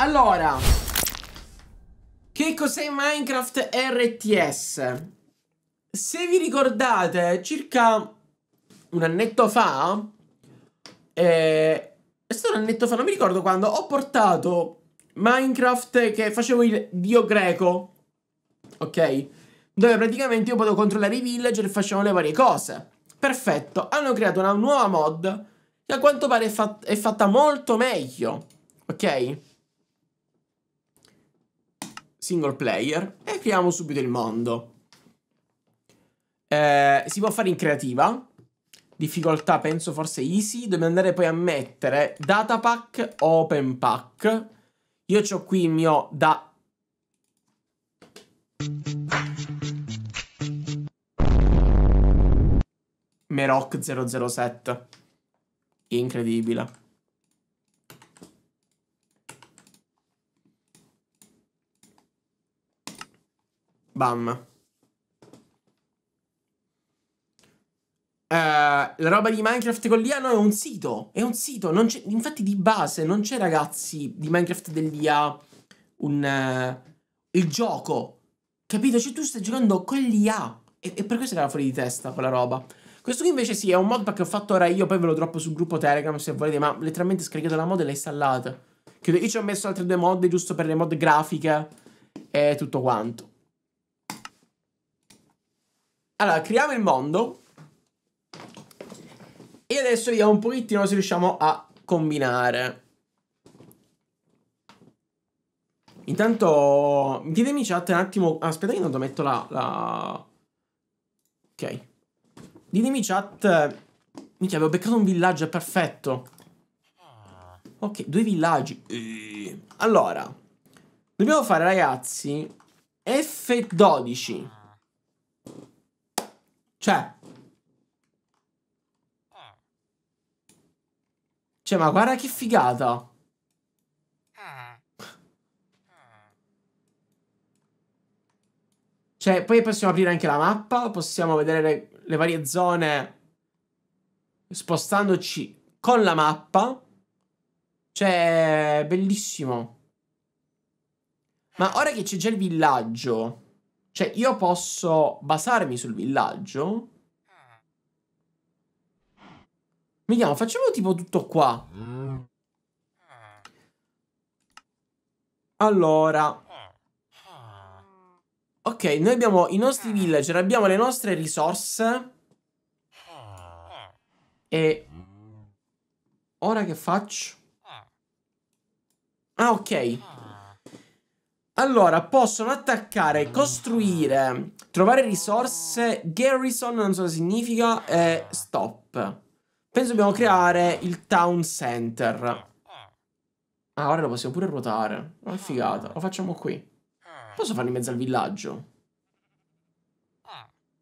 Allora, che cos'è Minecraft RTS? Se vi ricordate, circa un annetto fa, eh, è stato un annetto fa, non mi ricordo quando, ho portato Minecraft che facevo il dio greco, ok? Dove praticamente io potevo controllare i villager e facevano le varie cose. Perfetto, hanno creato una nuova mod che a quanto pare è, fat è fatta molto meglio, ok? Single player e creiamo subito il mondo. Eh, si può fare in creativa. Difficoltà penso forse easy. Dobbiamo andare poi a mettere datapack, open pack. Io ho qui il mio da... Meroc 007. Incredibile. Bam. Uh, la roba di Minecraft con l'IA no, è un sito. È un sito. infatti, di base non c'è, ragazzi, di Minecraft dell'IA un. Uh, il gioco. Capito? Cioè, tu stai giocando con l'IA. E, e per questo era fuori di testa quella roba. Questo qui invece sì, è un modpack che ho fatto ora io, poi ve lo droppo sul gruppo Telegram se volete, ma letteralmente scaricato la mod e l'ho installata. Io ci ho messo altre due mod giusto per le mod grafiche e tutto quanto. Allora, creiamo il mondo. E adesso vediamo un pochettino se riusciamo a combinare. Intanto, ditemi chat un attimo... Aspetta che intanto metto la... la... Ok. Ditemi chat... Minchia, avevo beccato un villaggio, è perfetto. Ok, due villaggi. Allora, dobbiamo fare, ragazzi, F12. Cioè. Cioè, ma guarda che figata. Cioè, poi possiamo aprire anche la mappa, possiamo vedere le, le varie zone spostandoci con la mappa. Cioè, bellissimo. Ma ora che c'è già il villaggio, cioè, io posso basarmi sul villaggio. Vediamo, facciamo tipo tutto qua. Allora. Ok, noi abbiamo i nostri villager, abbiamo le nostre risorse. E... Ora che faccio? Ah, ok. Allora, possono attaccare, costruire, trovare risorse, garrison, non so cosa significa, e stop. Penso dobbiamo creare il town center. Ah, ora lo possiamo pure ruotare. Ma è figata, lo facciamo qui. Posso farlo in mezzo al villaggio?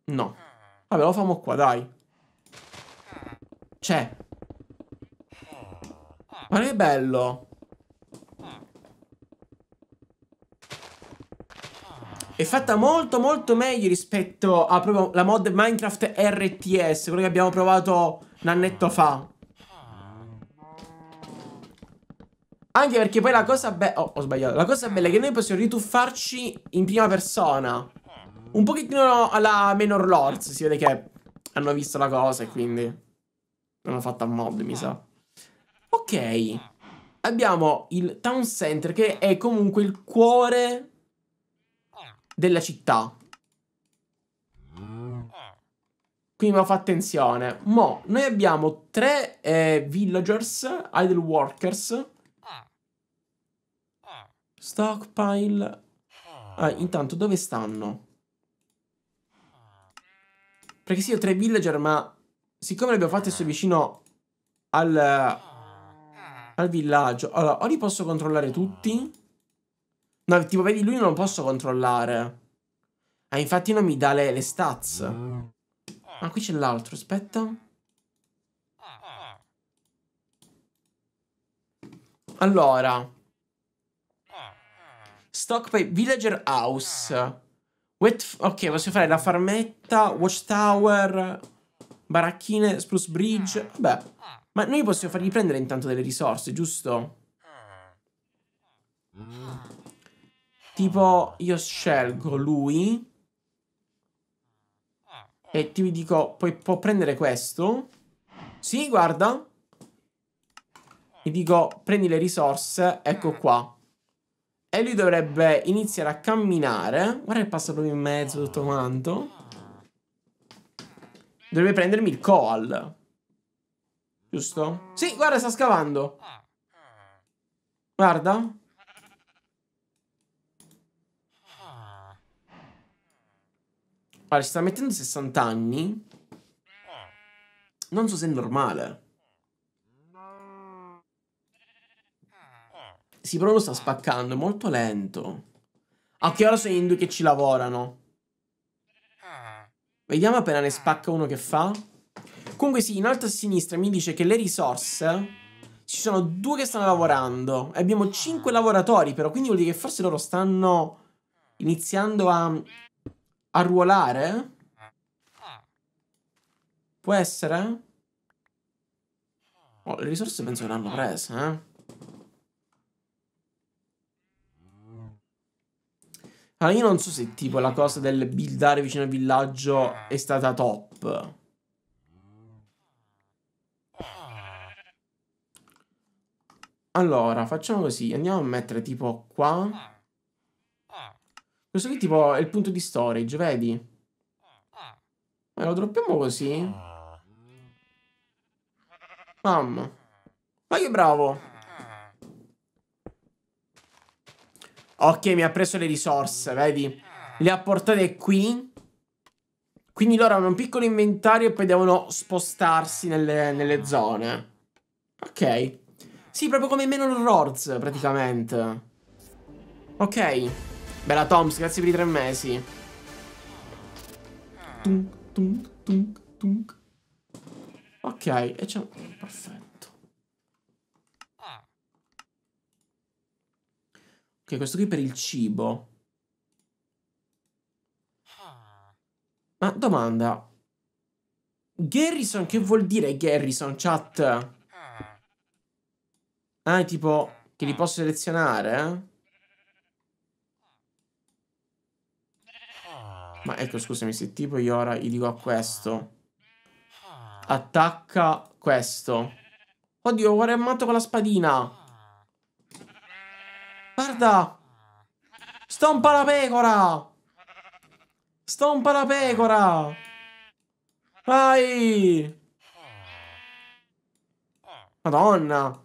No. Vabbè, lo facciamo qua, dai. C'è. Ma che bello. È fatta molto molto meglio rispetto a proprio la mod Minecraft RTS, quello che abbiamo provato un annetto fa. Anche perché poi la cosa bella... Oh, ho sbagliato. La cosa bella è che noi possiamo rituffarci in prima persona. Un pochettino alla Menor Lords. Si vede che hanno visto la cosa e quindi... L'hanno fatta a mod, mi sa. Ok. Abbiamo il Town Center che è comunque il cuore della città. Quindi ma fa attenzione. Mo, noi abbiamo tre eh, villagers, idle workers. Stockpile. Ah, intanto dove stanno? Perché sì, ho tre villager, ma siccome li abbiamo fatti su vicino al, al villaggio. Allora, o li posso controllare tutti? No, tipo, vedi, lui non lo posso controllare. Ah, infatti non mi dà le, le stats. Ah, qui c'è l'altro, aspetta. Allora. Stockpile, Villager House. Wet, ok, posso fare la farmetta, Watchtower, baracchine, Spruce Bridge. Vabbè. Ma noi possiamo fargli prendere intanto delle risorse, giusto? Tipo, io scelgo lui. E ti dico, poi può prendere questo. Sì, guarda. E dico, prendi le risorse, ecco qua. E lui dovrebbe iniziare a camminare. Guarda che passa proprio in mezzo tutto quanto. Dovrebbe prendermi il koal. Giusto? Sì, guarda, sta scavando. Guarda. Allora, ci sta mettendo 60 anni. Non so se è normale. Sì, però lo sta spaccando, è molto lento. A che ora sono in due che ci lavorano? Vediamo appena ne spacca uno che fa. Comunque sì, in alto a sinistra mi dice che le risorse... Ci sono due che stanno lavorando. E abbiamo cinque lavoratori però, quindi vuol dire che forse loro stanno iniziando a Arruolare? Può essere? Oh, le risorse penso che l'hanno prese, eh? Allora, io non so se tipo la cosa del buildare vicino al villaggio è stata top. Allora, facciamo così. Andiamo a mettere tipo qua. Questo qui tipo è il punto di storage, vedi? Ma lo droppiamo così? Mamma. Ma che bravo. Ok, mi ha preso le risorse, vedi? Le ha portate qui. Quindi loro hanno un piccolo inventario e poi devono spostarsi nelle, nelle zone. Ok. Sì, proprio come Menor Lords, praticamente. Ok. Bella Toms, grazie per i tre mesi. Tunk, tunk, tunk, tunk. Ok, e c'è... Perfetto. Ok, questo qui per il cibo. Ma domanda. Garrison, che vuol dire Garrison, chat? Ah, tipo, che li posso selezionare, eh? Ma ecco, scusami, se tipo io ora gli dico a questo. Attacca questo. Oddio, guarda, è matto con la spadina. Guarda. Stompa la pecora. Stompa la pecora. Vai. Madonna.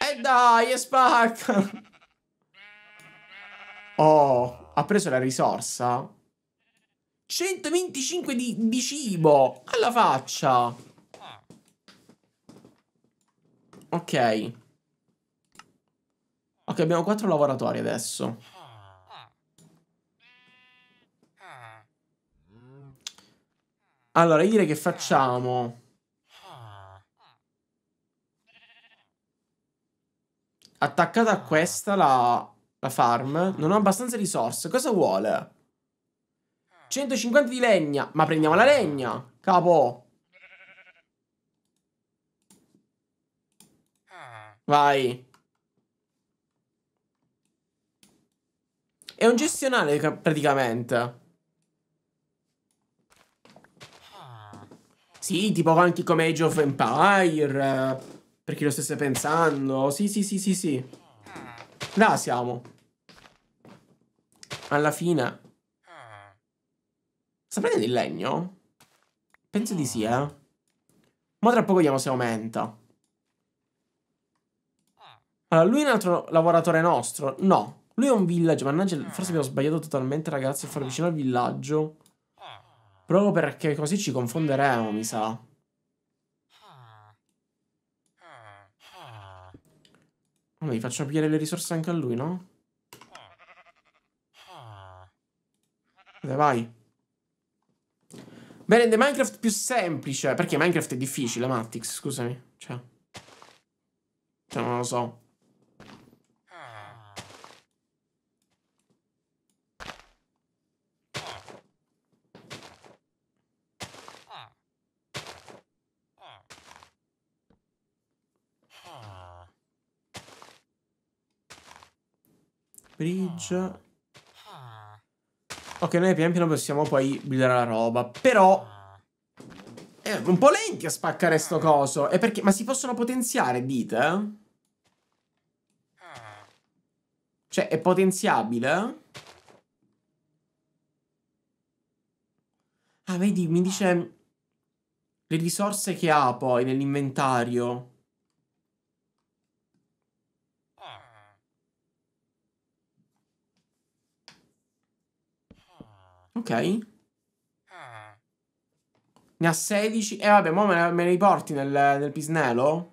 E dai, e spacca. Oh ha preso la risorsa. 125 di, di cibo alla faccia. Ok. Ok abbiamo quattro lavoratori adesso. Allora io direi che facciamo. Attaccata a questa la la farm. Non ho abbastanza risorse. Cosa vuole? 150 di legna. Ma prendiamo la legna. Capo. Vai. È un gestionale praticamente. Sì, tipo anche come Age of Empire. Per chi lo stesse pensando. Sì, sì, sì, sì, sì. Là siamo. Alla fine. Sta prendendo il legno? Penso di sì, eh. Ma tra poco vediamo se aumenta. Allora, lui è un altro lavoratore nostro? No. Lui è un villaggio. Mannaggia, forse abbiamo sbagliato totalmente, ragazzi, a fare vicino al villaggio. Proprio perché così ci confonderemo, mi sa. Vabbè, gli facciamo pigliare le risorse anche a lui, no? Vai. Beh, rende Minecraft più semplice. Perché Minecraft è difficile, Mattix, scusami. Cioè. Cioè, non lo so. Bridge. Ok, noi pian piano possiamo poi buildare la roba. Però... È un po' lenti a spaccare sto coso. E perché... Ma si possono potenziare, dite? Cioè, è potenziabile? Ah, vedi, mi dice... Le risorse che ha poi nell'inventario. Ok. Ne ha 16. E eh, vabbè, mo me ne, me ne riporti nel, nel pisnelo?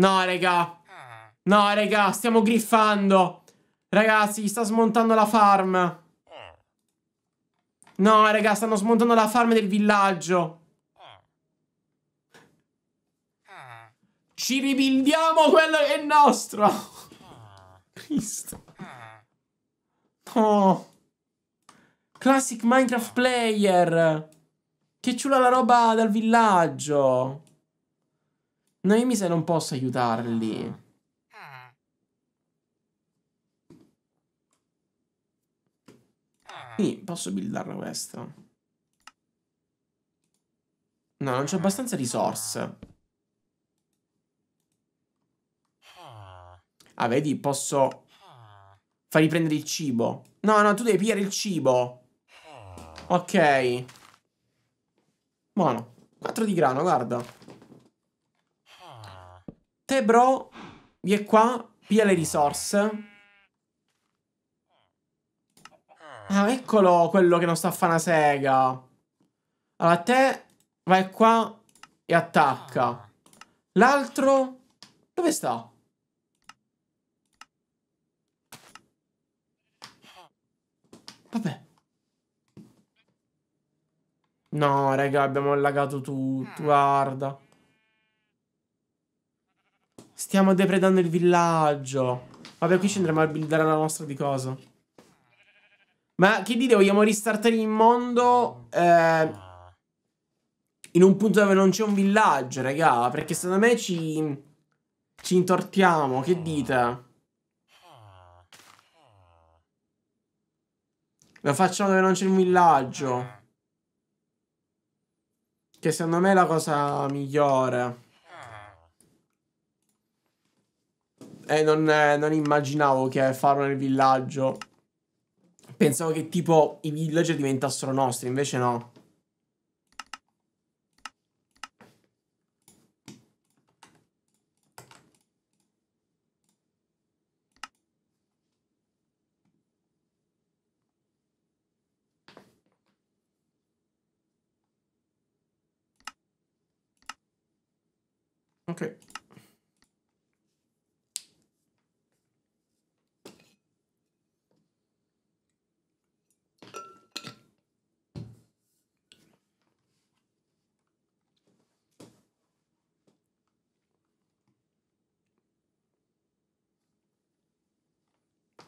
No, raga. No, raga, stiamo griffando. Ragazzi, sta smontando la farm. No, raga, stanno smontando la farm del villaggio. Ci ribildiamo quello che è nostro. Cristo. Oh. Classic Minecraft player. Che ciula la roba dal villaggio. No, io mi sa non posso aiutarli. Quindi posso buildarla questa. No, non c'è abbastanza risorse. Ah, vedi, posso far riprendere il cibo. No, no, tu devi pigliare il cibo. Ok. Buono. 4 di grano, guarda. Te, bro, vieni qua, piglia le risorse. Ah, eccolo quello che non sta a fare una sega. Allora, te vai qua e attacca. L'altro... Dove sta? Vabbè. No, raga, abbiamo allagato tutto, guarda. Stiamo depredando il villaggio. Vabbè, qui ci andremo a buildare la nostra di cosa. Ma che dite, vogliamo ristartare il mondo eh, in un punto dove non c'è un villaggio, raga? Perché secondo me ci, ci intortiamo, che dite? Lo facciamo dove non c'è un villaggio. Che secondo me è la cosa migliore. E non, eh, non immaginavo che farlo nel villaggio. Pensavo che tipo i villager diventassero nostri, invece no. Ok.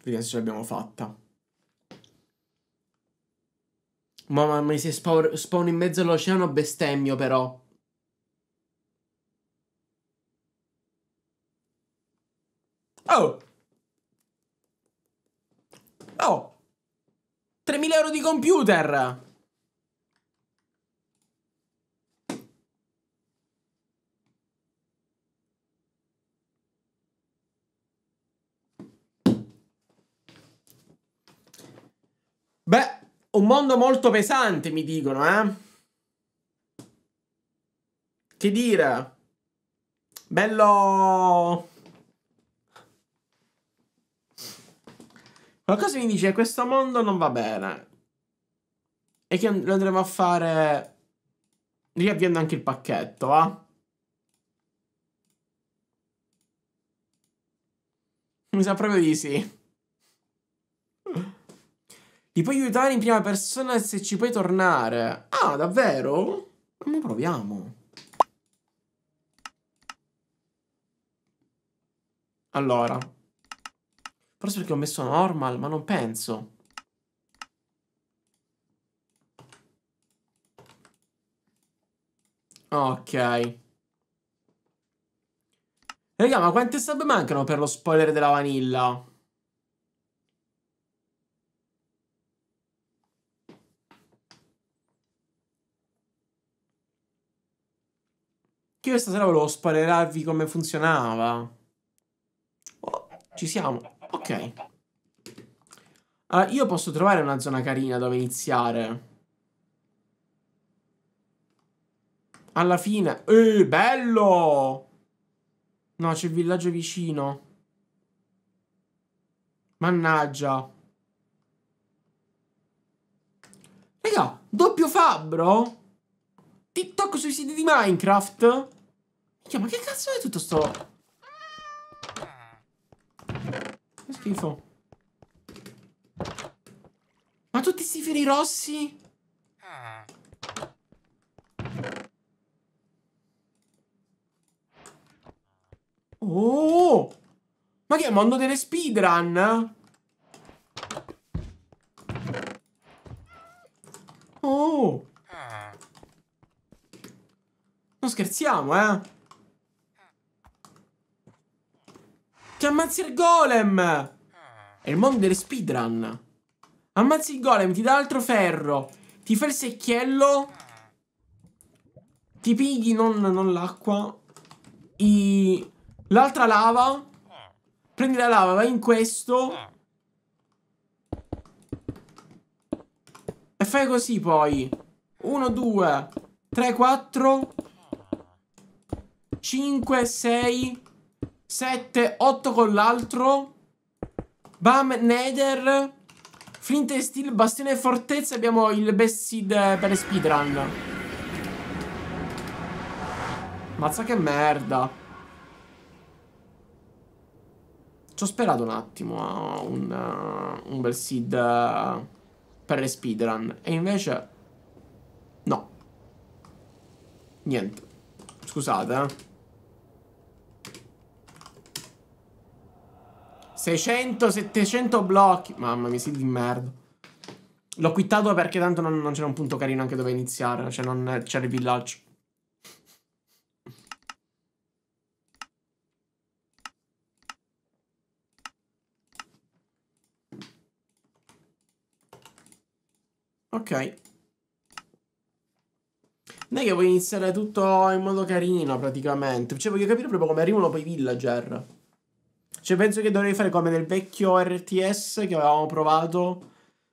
Vediamo se ce l'abbiamo fatta. Mamma mia, se spawn in mezzo all'oceano bestemmio però. Oh! Oh! 3.000 euro di computer! Beh, un mondo molto pesante, mi dicono, eh? Che dire? Bello... Qualcosa mi dice questo mondo non va bene. E che lo andremo a fare riavviando anche il pacchetto, va? Mi sa proprio di sì. Ti puoi aiutare in prima persona se ci puoi tornare. Ah, davvero? Ma proviamo. Allora. Forse perché ho messo normal, ma non penso. Ok. Raga, ma quante sub mancano per lo spoiler della vanilla? Che io stasera volevo spoilerarvi come funzionava. Oh, ci siamo. Ok. Allora, io posso trovare una zona carina dove iniziare. Alla fine... Eh, bello! No, c'è il villaggio vicino. Mannaggia. Raga, doppio fabbro? TikTok sui siti di Minecraft? Ma che cazzo è tutto sto... Che schifo. Ma tutti sti fiori rossi? Oh! Ma che è il mondo delle speedrun? Oh! Non scherziamo, eh? Ti ammazzi il golem! È il mondo delle speedrun. Ammazzi il golem, ti dà altro ferro. Ti fa il secchiello. Ti pigli non, non l'acqua. I... L'altra lava. Prendi la lava, vai in questo. E fai così poi. 1, 2, 3, 4, 5, 6, 7, 8 con l'altro. Bam, Nether. Flint e Steel, Bastione e Fortezza. Abbiamo il best seed per speedrun. Mazza che merda. Ci ho sperato un attimo a un, uh, un bel seed uh, per le speedrun. E invece... No. Niente. Scusate, eh. 600, 700 blocchi. Mamma mia, seed di merda. L'ho quittato perché tanto non, non c'era un punto carino anche dove iniziare. Cioè, non c'era il villaggio. Ok. Non è che vuoi iniziare tutto in modo carino, praticamente. Cioè, voglio capire proprio come arrivano poi i villager. Cioè, penso che dovrei fare come nel vecchio RTS che avevamo provato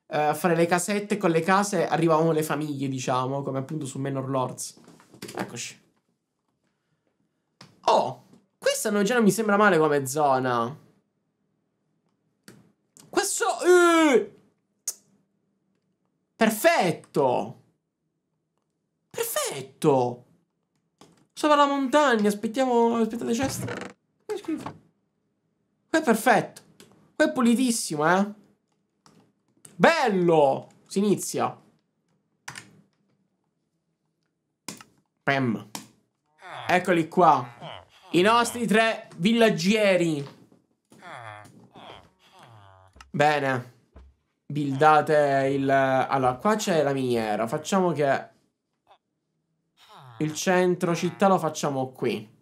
eh, a fare le casette. Con le case arrivavano le famiglie, diciamo, come appunto su Manor Lords. Eccoci. Oh, questa non, già non mi sembra male come zona. Questo... Eh! Perfetto! Perfetto! Sopra la montagna, aspettiamo... Aspettate cesta. Che schifo. Qua è perfetto. Qua è pulitissimo, eh. Bello! Si inizia. Pem. Eccoli qua. I nostri tre villaggieri. Bene buildate il... Allora, qua c'è la miniera. Facciamo che... Il centro città lo facciamo qui.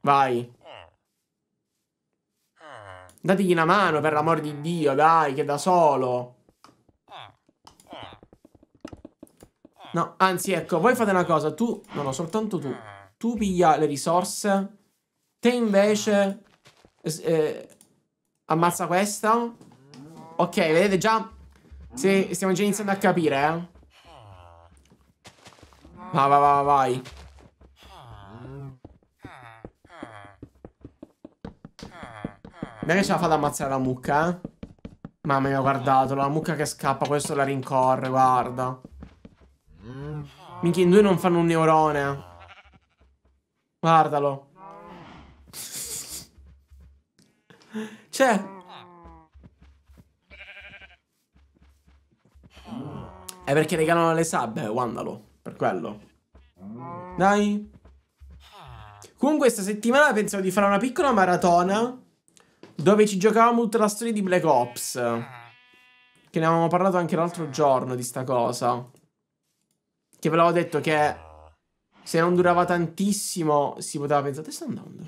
Vai. Dategli una mano, per l'amor di Dio, dai, che da solo. No, anzi, ecco, voi fate una cosa. Tu... No, no, soltanto tu. Tu piglia le risorse. Te invece... Eh, ammazza questa. Ok, vedete già? Sì, stiamo già iniziando a capire, eh. Va, va, va, vai. Bene che ce la fa ad ammazzare la mucca, eh. Mamma mia, guardato, la mucca che scappa, questo la rincorre, guarda. Minchia, in due non fanno un neurone. Guardalo. Cioè, È perché regalano le sub, eh, guardalo. Per quello. Dai. Comunque questa settimana pensavo di fare una piccola maratona dove ci giocavamo tutta la storia di Black Ops. Che ne avevamo parlato anche l'altro giorno di sta cosa. Che ve l'avevo detto che Se non durava tantissimo, si poteva pensare. Sta andando?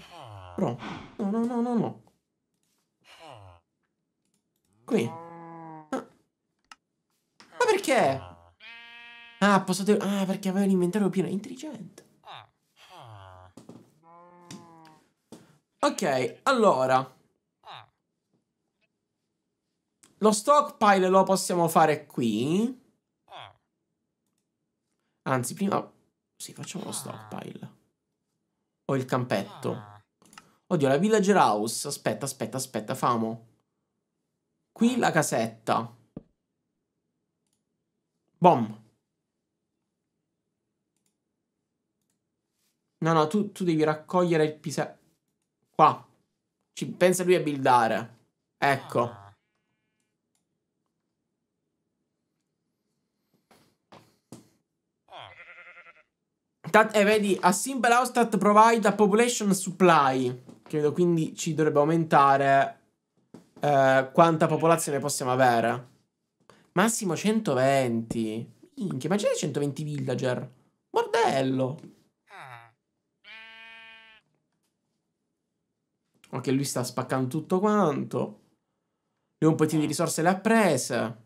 Bro. No, no, no, no, no. Qui. Ah. Ma perché? Ah, posso... Ah, perché aveva l'inventario pieno. Intelligente. Ok, allora. Lo stockpile lo possiamo fare qui. Anzi, prima... Sì, facciamo lo stockpile. O il campetto. Oddio, la villager house. Aspetta, aspetta, aspetta, famo. Qui la casetta. Bom. No, no, tu, tu devi raccogliere il pisello. Qua. Ci pensa lui a buildare. Ecco. That, eh, vedi, a simple house that provide a population supply. Credo quindi ci dovrebbe aumentare eh, quanta popolazione possiamo avere. Massimo 120. Minchia, immaginate 120 villager. Bordello. Ok, lui sta spaccando tutto quanto. Lui un pochino di risorse le ha prese.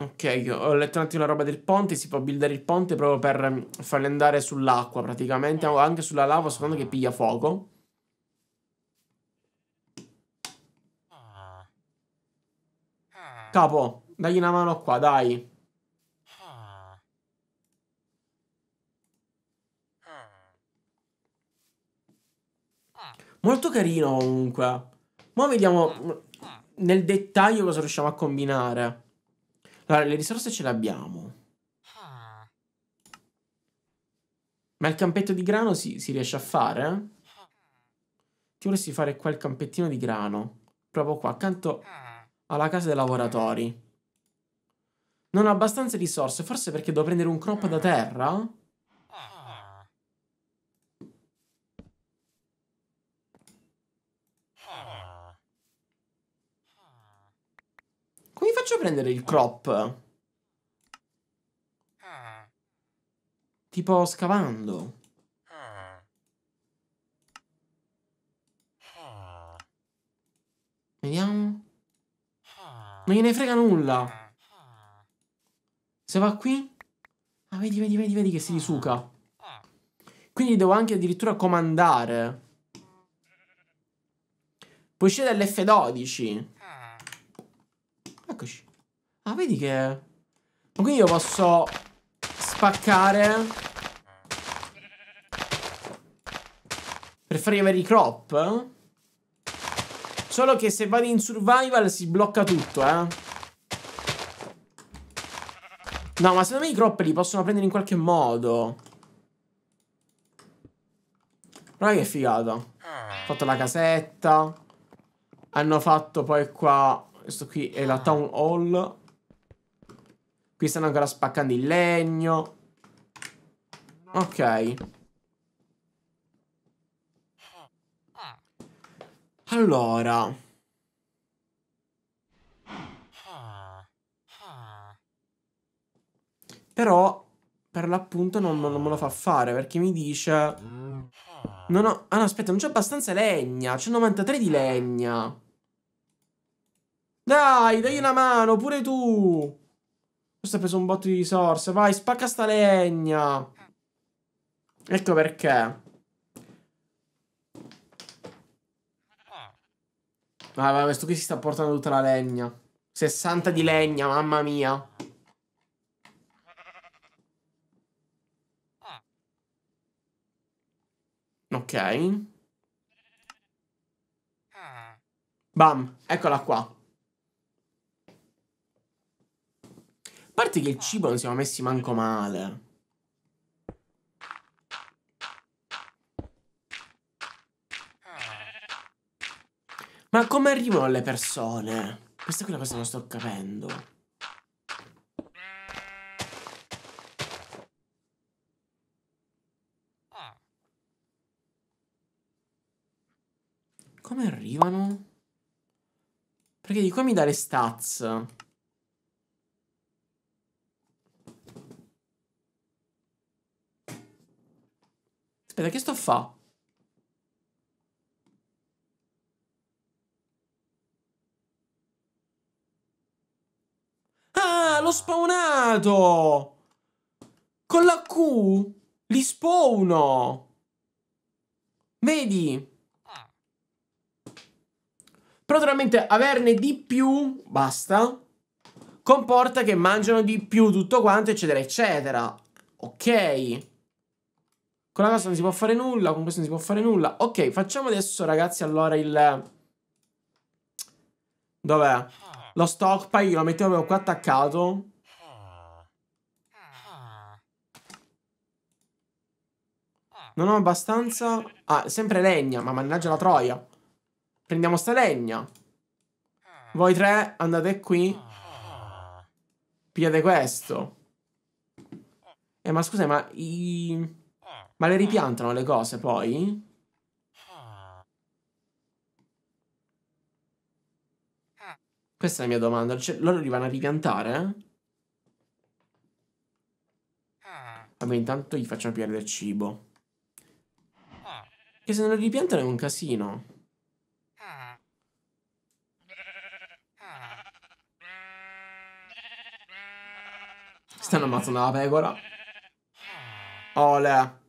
Ok, ho letto un attimo la roba del ponte, si può buildare il ponte proprio per farli andare sull'acqua praticamente, o anche sulla lava, secondo che piglia fuoco. Capo, dagli una mano qua, dai. Molto carino comunque. Ora vediamo nel dettaglio cosa riusciamo a combinare. Allora, le risorse ce le abbiamo. Ma il campetto di grano si, si riesce a fare? Ti vorresti fare qua il campettino di grano. Proprio qua, accanto alla casa dei lavoratori. Non ho abbastanza risorse, forse perché devo prendere un crop da terra? Come faccio a prendere il crop? Tipo scavando. Vediamo. Non gliene frega nulla. Se va qui... Ah, vedi, vedi, vedi, vedi che si risuca. Quindi devo anche addirittura comandare. Puoi scegliere l'F12. Eccoci. Ah, vedi che... Ma quindi io posso spaccare... Per fargli avere i crop? Solo che se vado in survival si blocca tutto, eh. No, ma secondo me i crop li possono prendere in qualche modo. Guarda che figata. Ho fatto la casetta. Hanno fatto poi qua questo qui è la town hall. Qui stanno ancora spaccando il legno. Ok. Allora. Però, per l'appunto, non, non, me lo fa fare perché mi dice... Non ho... Ah no, aspetta, non c'è abbastanza legna. C'è 93 di legna. Dai, dai una mano, pure tu. Questo ha preso un botto di risorse. Vai, spacca sta legna. Ecco perché. Vai, vai, questo qui si sta portando tutta la legna. 60 di legna, mamma mia. Ok. Bam, eccola qua. Parte che il cibo non siamo messi manco male. Ma come arrivano le persone? Questa è quella cosa che non sto capendo. Come arrivano? Perché di qua mi dà le stats. Aspetta, che sto a fa? Ah, l'ho spawnato! Con la Q li spawno! Vedi? Però naturalmente averne di più, basta, comporta che mangiano di più tutto quanto, eccetera, eccetera. Ok. Con la cosa non si può fare nulla, con questo non si può fare nulla. Ok, facciamo adesso, ragazzi, allora il... Dov'è? Lo stockpile lo mettiamo qua attaccato. Non ho abbastanza... Ah, sempre legna, ma mannaggia la troia. Prendiamo sta legna. Voi tre andate qui. Pigliate questo. Eh, ma scusa, ma i... Ma le ripiantano le cose poi? Questa è la mia domanda. Cioè, loro li vanno a ripiantare? Vabbè, intanto gli facciamo pigliare del cibo. Che se non lo ripiantano è un casino. Stanno ammazzando la pecora. Ole.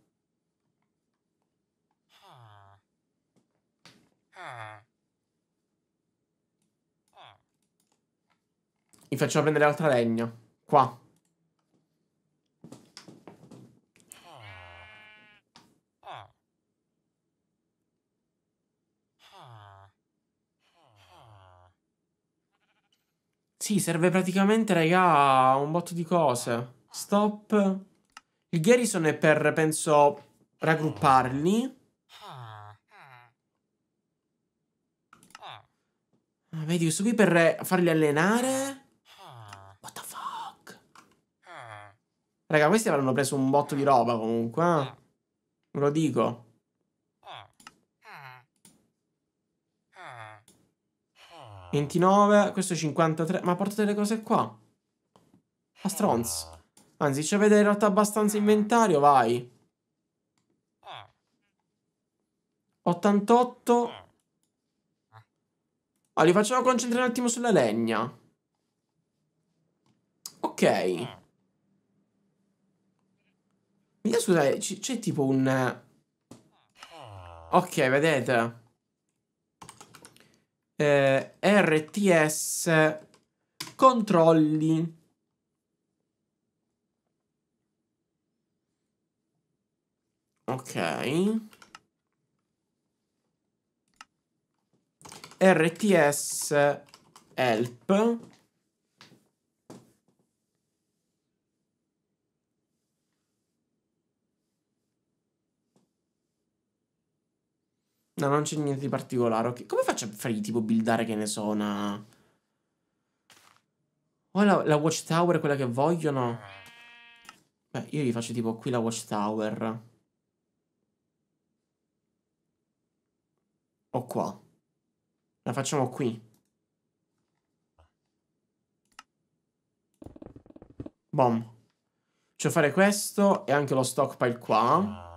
Mi facciamo prendere altra legna. Qua. Sì, serve praticamente, raga, un botto di cose. Stop. Il garrison è per, penso, raggrupparli. Ah, vedi, questo qui per farli allenare. Raga, questi avranno preso un botto di roba comunque, eh? Ve lo dico. 29, questo 53. Ma portate le cose qua. A stronz. Anzi, ci avete in realtà abbastanza inventario, vai. 88. Ah, li facciamo concentrare un attimo sulla legna. Ok. Mi scusate, c'è tipo un... Ok, vedete? eh, RTS controlli. Ok. RTS help No, non c'è niente di particolare. Okay. Come faccio a fargli tipo buildare, che ne so, una... O la, la watchtower è quella che vogliono? Beh, io gli faccio tipo qui la watchtower. O qua. La facciamo qui. Bom. Faccio fare questo e anche lo stockpile qua.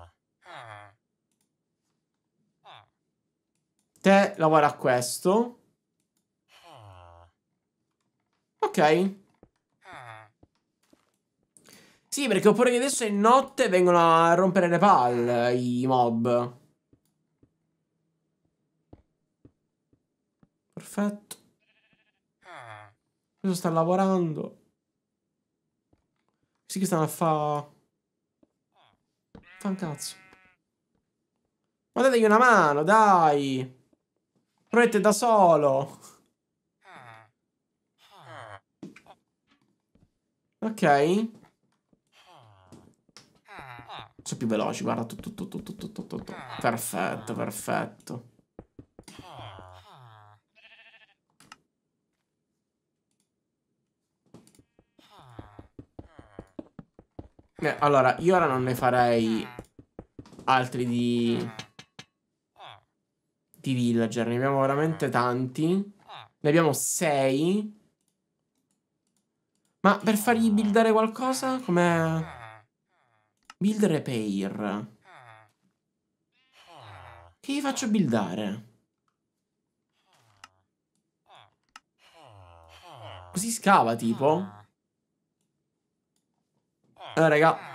Te lavora a questo. Ok. Sì, perché oppure che adesso è notte vengono a rompere le palle i mob. Perfetto. Questo sta lavorando. Sì che stanno a fa... Fa un cazzo. Ma dategli una mano, dai. Promette da solo. Ok. Sono più veloci, guarda. Tutto, tutto, tutto, tutto, tutto. Perfetto, perfetto. Eh, allora, io ora non ne farei altri di tanti villager, ne abbiamo veramente tanti. Ne abbiamo sei. Ma per fargli buildare qualcosa? Come... Build repair. Che gli faccio buildare? Così scava, tipo? Eh, raga.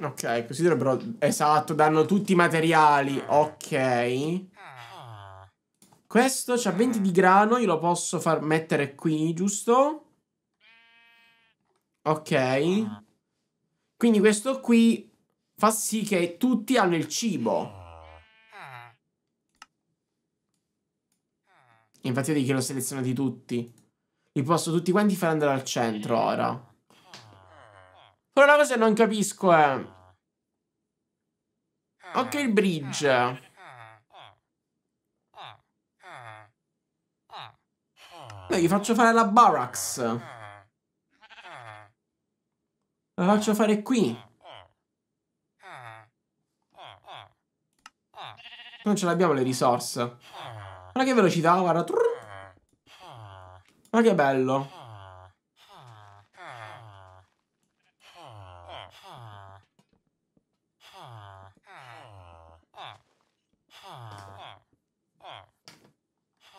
Ok, così dovrebbero... Esatto, danno tutti i materiali. Ok. Questo c'ha 20 di grano, io lo posso far mettere qui, giusto? Ok. Quindi questo qui fa sì che tutti hanno il cibo. Infatti vedi che l'ho selezionati tutti. Li posso tutti quanti far andare al centro ora. Però la cosa che non capisco è... Ok il bridge. Beh, gli faccio fare la barracks. La faccio fare qui. Non ce l'abbiamo le risorse. Guarda che velocità, guarda. Guarda che bello.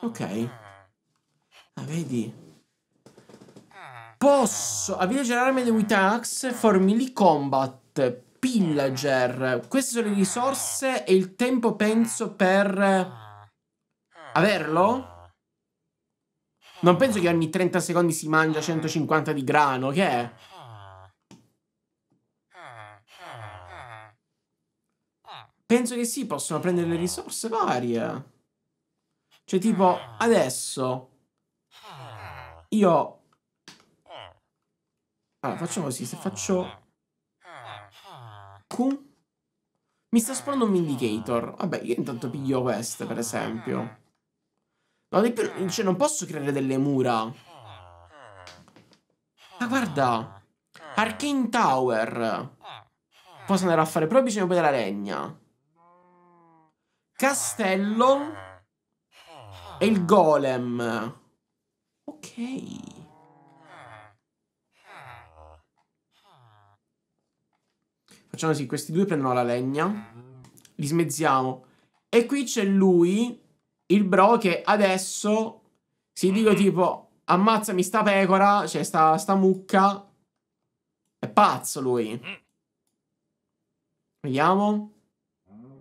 Ok. Ah, vedi? Posso avere armi with axe for melee combat, pillager. Queste sono le risorse e il tempo penso per averlo? Non penso che ogni 30 secondi si mangia 150 di grano, che è? Penso che sì, possono prendere le risorse varie. Cioè, tipo, adesso io... Allora, facciamo così, se faccio... Q... Mi sta spawnando un indicator. Vabbè, io intanto piglio queste, per esempio. No, di più, cioè, non posso creare delle mura. Ma guarda. Arcane Tower. Posso andare a fare, però bisogna poi della legna. Castello. E il golem. Ok. Facciamo così, questi due prendono la legna. Li smezziamo. E qui c'è lui, il bro, che adesso si dico tipo, ammazzami sta pecora, cioè sta, sta mucca. È pazzo lui. Vediamo.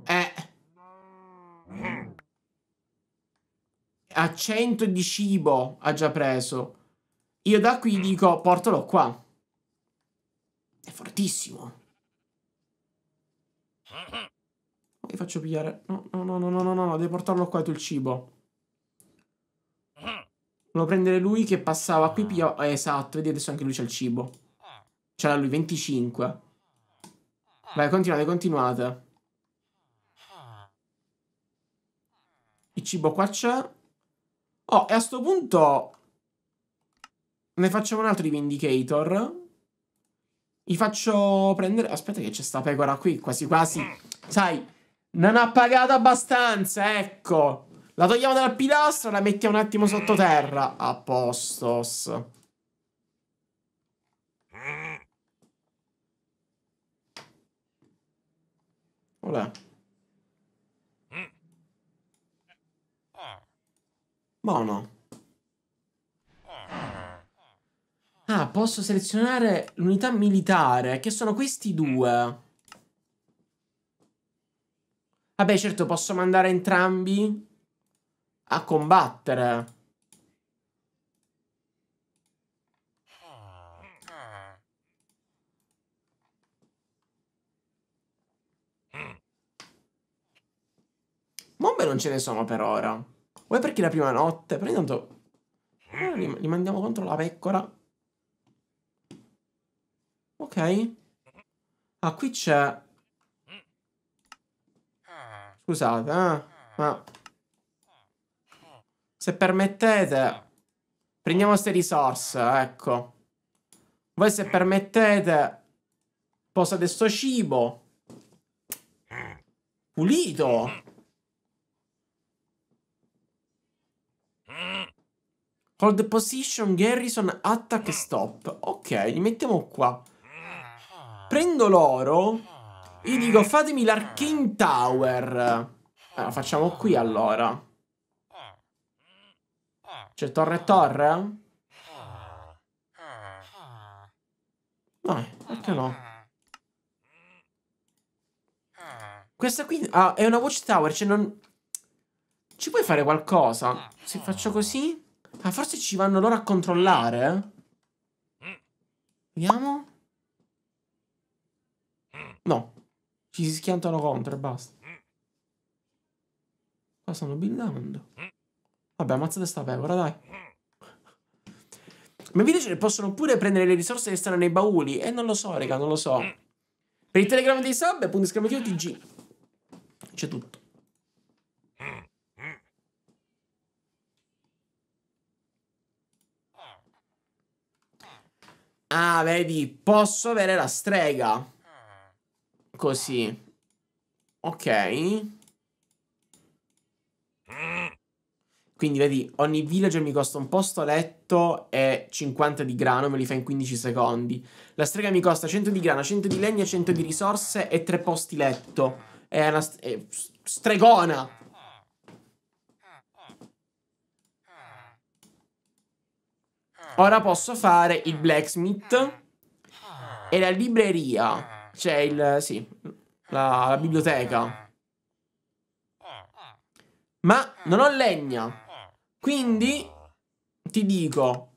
Eh. A 100 di cibo ha già preso. Io da qui dico, portalo qua. È fortissimo. Gli faccio pigliare. No, no, no, no, no, no, no, devi portarlo qua tu il cibo. Volevo prendere lui che passava qui, piglia... Eh, esatto, vedi adesso anche lui c'ha il cibo. C'era lui 25. Vai, continuate, continuate. Il cibo qua c'è. Oh, e a sto punto ne facciamo un altro di Vindicator. Gli faccio prendere... Aspetta che c'è sta pecora qui, quasi quasi. Sai, non ha pagato abbastanza, ecco. La togliamo dal pilastro, la mettiamo un attimo sottoterra. A postos. Olè. Buono. Ah, posso selezionare l'unità militare, che sono questi due. Vabbè, certo, posso mandare entrambi a combattere. Bombe non ce ne sono per ora. Vuoi perché la prima notte? Però intanto... Eh, li mandiamo contro la pecora. Ok. Ah, qui c'è... Scusate, eh? Ma... Se permettete... Prendiamo queste risorse, ecco. Voi se permettete... Posate sto cibo. Pulito. Hold position, Garrison, attack, stop. Ok, li mettiamo qua. Prendo l'oro. E dico, fatemi l'Arcane Tower. Eh, facciamo qui allora. C'è torre e torre? Dai, perché no? Questa qui ah, è una watchtower, cioè non... Ci puoi fare qualcosa? Se faccio così? Ah, forse ci vanno loro a controllare? Vediamo. No. Ci si schiantano contro e basta. Qua stanno buildando. Vabbè, ammazzate sta pecora, dai. Ma invece possono pure prendere le risorse che stanno nei bauli. E non lo so, raga, non lo so. Per il telegram dei sub, punto esclamativo TG. C'è tutto. Ah, vedi, posso avere la strega. Così. Ok. Quindi vedi, ogni villager mi costa un posto letto e 50 di grano, me li fa in 15 secondi. La strega mi costa 100 di grano, 100 di legna, 100 di risorse e 3 posti letto. È una st è stregona. Ora posso fare il blacksmith e la libreria. Cioè il... sì, la, la biblioteca. Ma non ho legna. Quindi ti dico,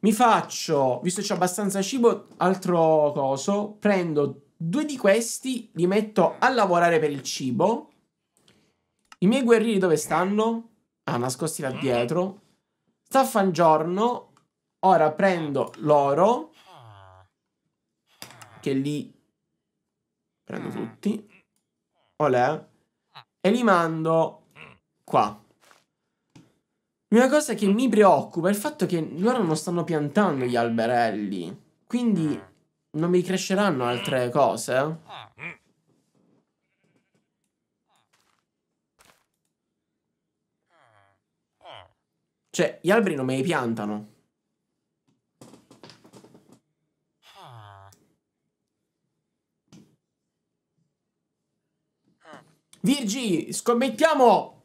mi faccio, visto che ho abbastanza cibo, altro coso, prendo due di questi, li metto a lavorare per il cibo. I miei guerrieri dove stanno? Ah, nascosti là dietro. Sta giorno. Ora prendo l'oro. Che li prendo tutti. Olè. E li mando qua. L'unica cosa che mi preoccupa è il fatto che loro non stanno piantando gli alberelli. Quindi non mi cresceranno altre cose. Cioè, gli alberi non me li piantano. Virgi, scommettiamo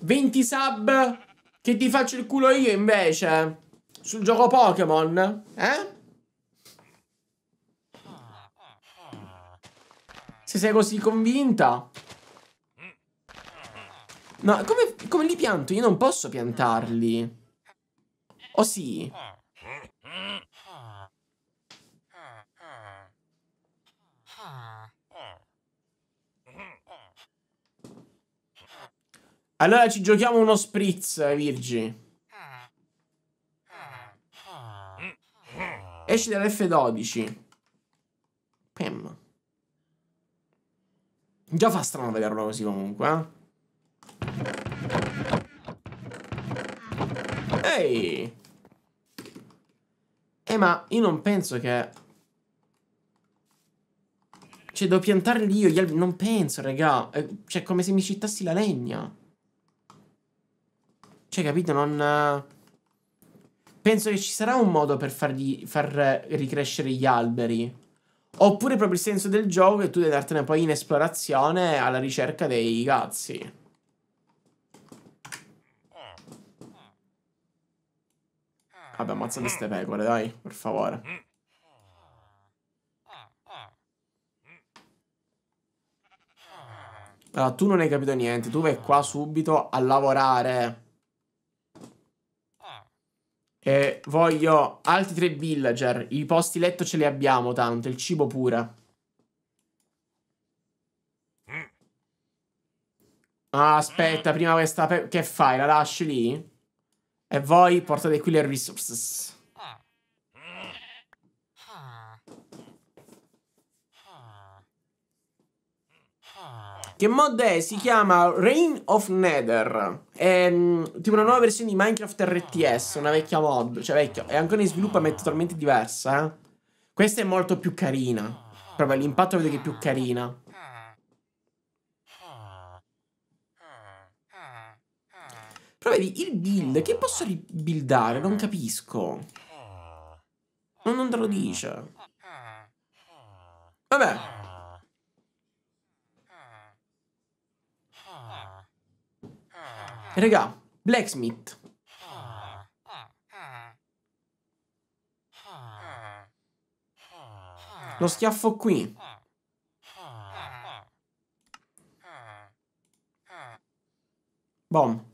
20 sub che ti faccio il culo io invece sul gioco Pokémon, eh? Se sei così convinta. No, come, come li pianto? Io non posso piantarli. O sì? Allora ci giochiamo uno spritz, Virgi. Esci dall'F12. Pam. Già fa strano vederlo così comunque, eh? Ehi! Eh, ma io non penso che... Cioè, devo piantarli io, gli alberi... Non penso, raga. Eh, cioè, come se mi cittassi la legna. Cioè, capito? Non... Penso che ci sarà un modo per fargli, far ricrescere gli alberi. Oppure proprio il senso del gioco che tu devi dartene poi in esplorazione alla ricerca dei cazzi. Vabbè, ammazzate queste pecore, dai, per favore. Allora, tu non hai capito niente, tu vai qua subito a lavorare. E voglio altri tre villager. I posti letto ce li abbiamo tanto. Il cibo pure. Ah, aspetta, prima questa... Che fai? La lasci lì? E voi portate qui le resources. Che mod è? Si chiama Reign of Nether. È mm, tipo una nuova versione di Minecraft RTS, una vecchia mod. Cioè vecchia, è ancora in sviluppo ma è totalmente diversa, eh. Questa è molto più carina. Proprio l'impatto vedo che è più carina. Però vedi, il build, che posso ribuildare? Non capisco. Non te lo dice. Vabbè. Raga, blacksmith. Lo schiaffo qui. Bom.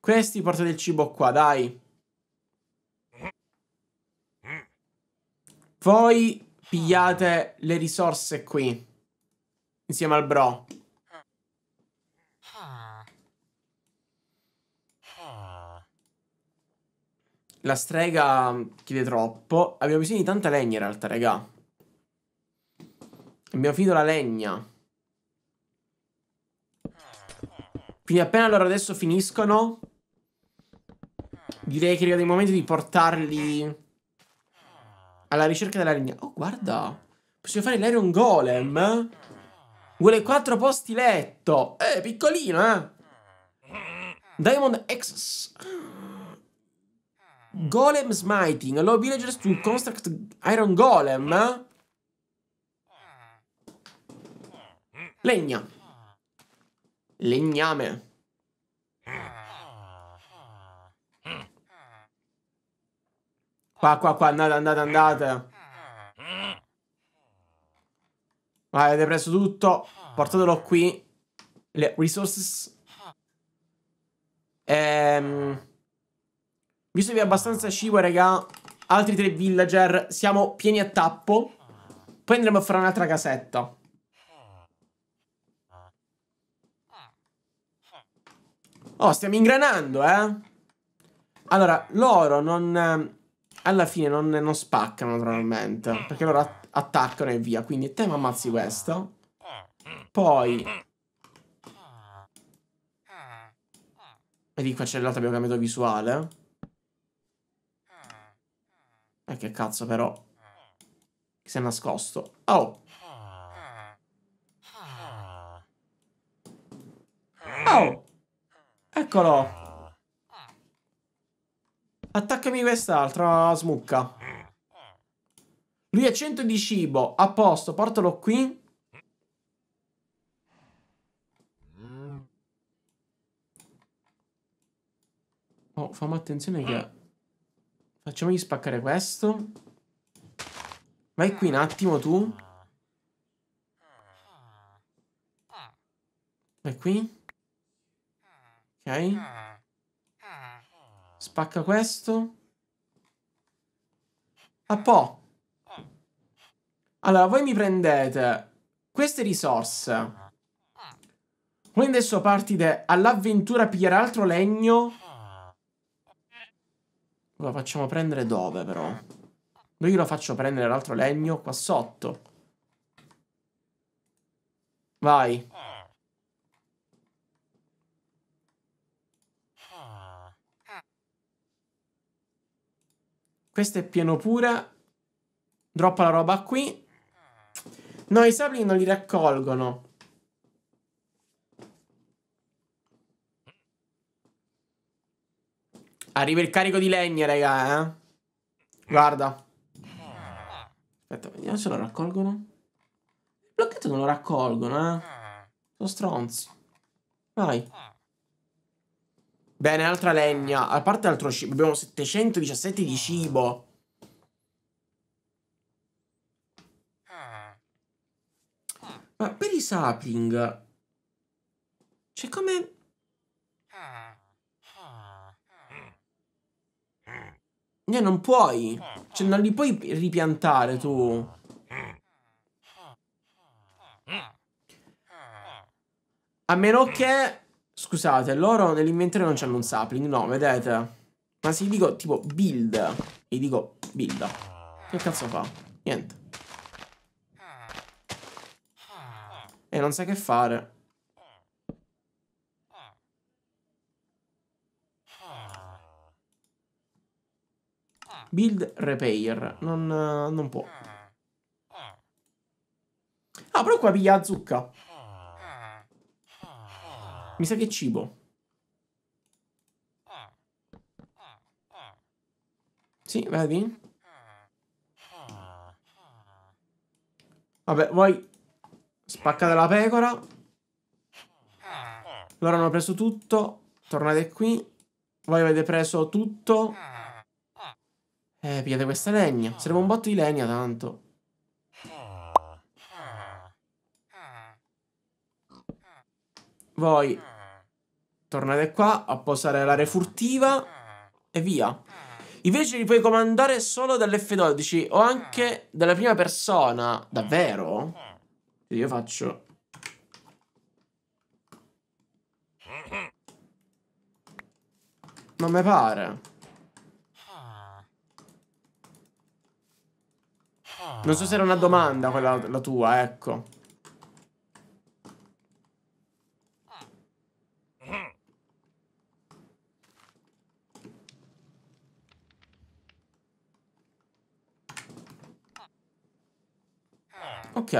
Questi portate il cibo qua, dai. Voi pigliate le risorse qui. Insieme al bro. La strega chiede troppo. Abbiamo bisogno di tanta legna in realtà, raga. Abbiamo finito la legna. Quindi appena loro adesso finiscono Direi che è arrivato il momento di portarli alla ricerca della legna. Oh, guarda. Possiamo fare l'Iron Golem. Vuole quattro posti letto. Eh, piccolino, eh. Diamond X. Golem Smiting. Allow villagers to construct Iron Golem. Legna. Legname. Qua, qua, qua, andate, andate, andate. Vai, avete preso tutto. Portatelo qui. Le resources. Ehm... Visto che è abbastanza cibo, raga. Altri tre villager. Siamo pieni a tappo. Poi andremo a fare un'altra casetta. Oh, stiamo ingranando, eh. Allora, loro non alla fine non, non spaccano naturalmente. Perché loro att attaccano e via. Quindi te mi ammazzi questo. Poi... Vedi qua c'è l'altro abbiamo cambiato visuale. Eh, che cazzo però. Si è nascosto. Oh! Oh! Eccolo! Attaccami quest'altra smucca. Lui ha 100 di cibo. A posto, portalo qui. Oh, fammi attenzione che... Facciamogli spaccare questo. Vai qui un attimo tu. Vai qui. Ok. Spacca questo. A po'. Allora, voi mi prendete queste risorse. Voi adesso partite all'avventura a pigliare altro legno. Lo facciamo prendere dove, però? Io lo faccio prendere l'altro legno? Qua sotto. Vai. Questo è pieno pure. Droppa la roba qui. No, i sapling non li raccolgono. Arriva il carico di legna, raga, eh. Guarda. Aspetta, vediamo se lo raccolgono. Il blocchetto non lo raccolgono, eh. Sono stronzi. Vai. Bene, altra legna. A parte altro cibo, abbiamo 717 di cibo. Ma per i sapling... Cioè, come... Ne, non puoi. Cioè, non li puoi ripiantare tu. A meno che Scusate, loro nell'inventario non c'hanno un sapling, no, vedete? Ma se gli dico tipo build, gli dico build. Che cazzo fa? Niente. E non sa che fare. Build repair. Non, non può. Ah, però qua piglia la zucca. Mi sa che è cibo. Sì, vedi? Vabbè, voi spaccate la pecora. Loro hanno preso tutto. Tornate qui. Voi avete preso tutto. Eh, pigliate questa legna. Serve un botto di legna, tanto. Voi tornate qua a posare l'area furtiva e via. Invece li puoi comandare solo dall'F12 o anche dalla prima persona. Davvero? Io faccio... Non mi pare. Non so se era una domanda quella la tua, ecco. Ok.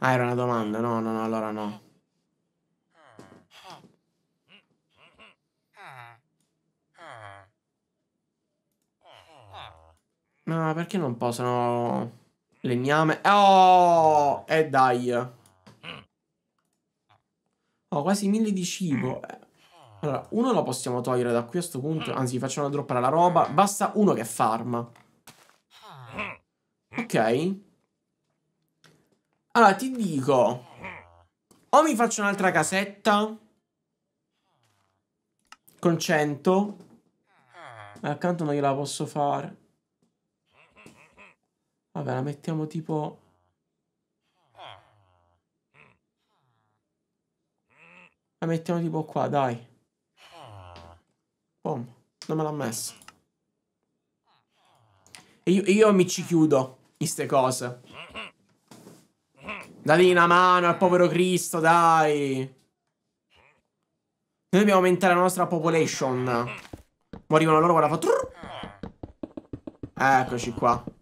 Ah, era una domanda. No, no, no, allora no. No, perché non possono... Legname... Oh! E eh, dai. Oh, quasi mille di cibo. Allora, uno lo possiamo togliere da qui a questo punto. Anzi, facciamo droppare la roba. Basta uno che farma. Ok. Allora, ti dico. O mi faccio un'altra casetta. Con 100. E accanto non gliela posso fare. Vabbè, la mettiamo tipo... La mettiamo tipo qua, dai. Boom. Non me l'ha messo. E io, io mi ci chiudo in queste cose. Dati una mano al povero Cristo, dai. Noi dobbiamo aumentare la nostra population. Mo arrivano loro, guarda, fa... Eccoci qua.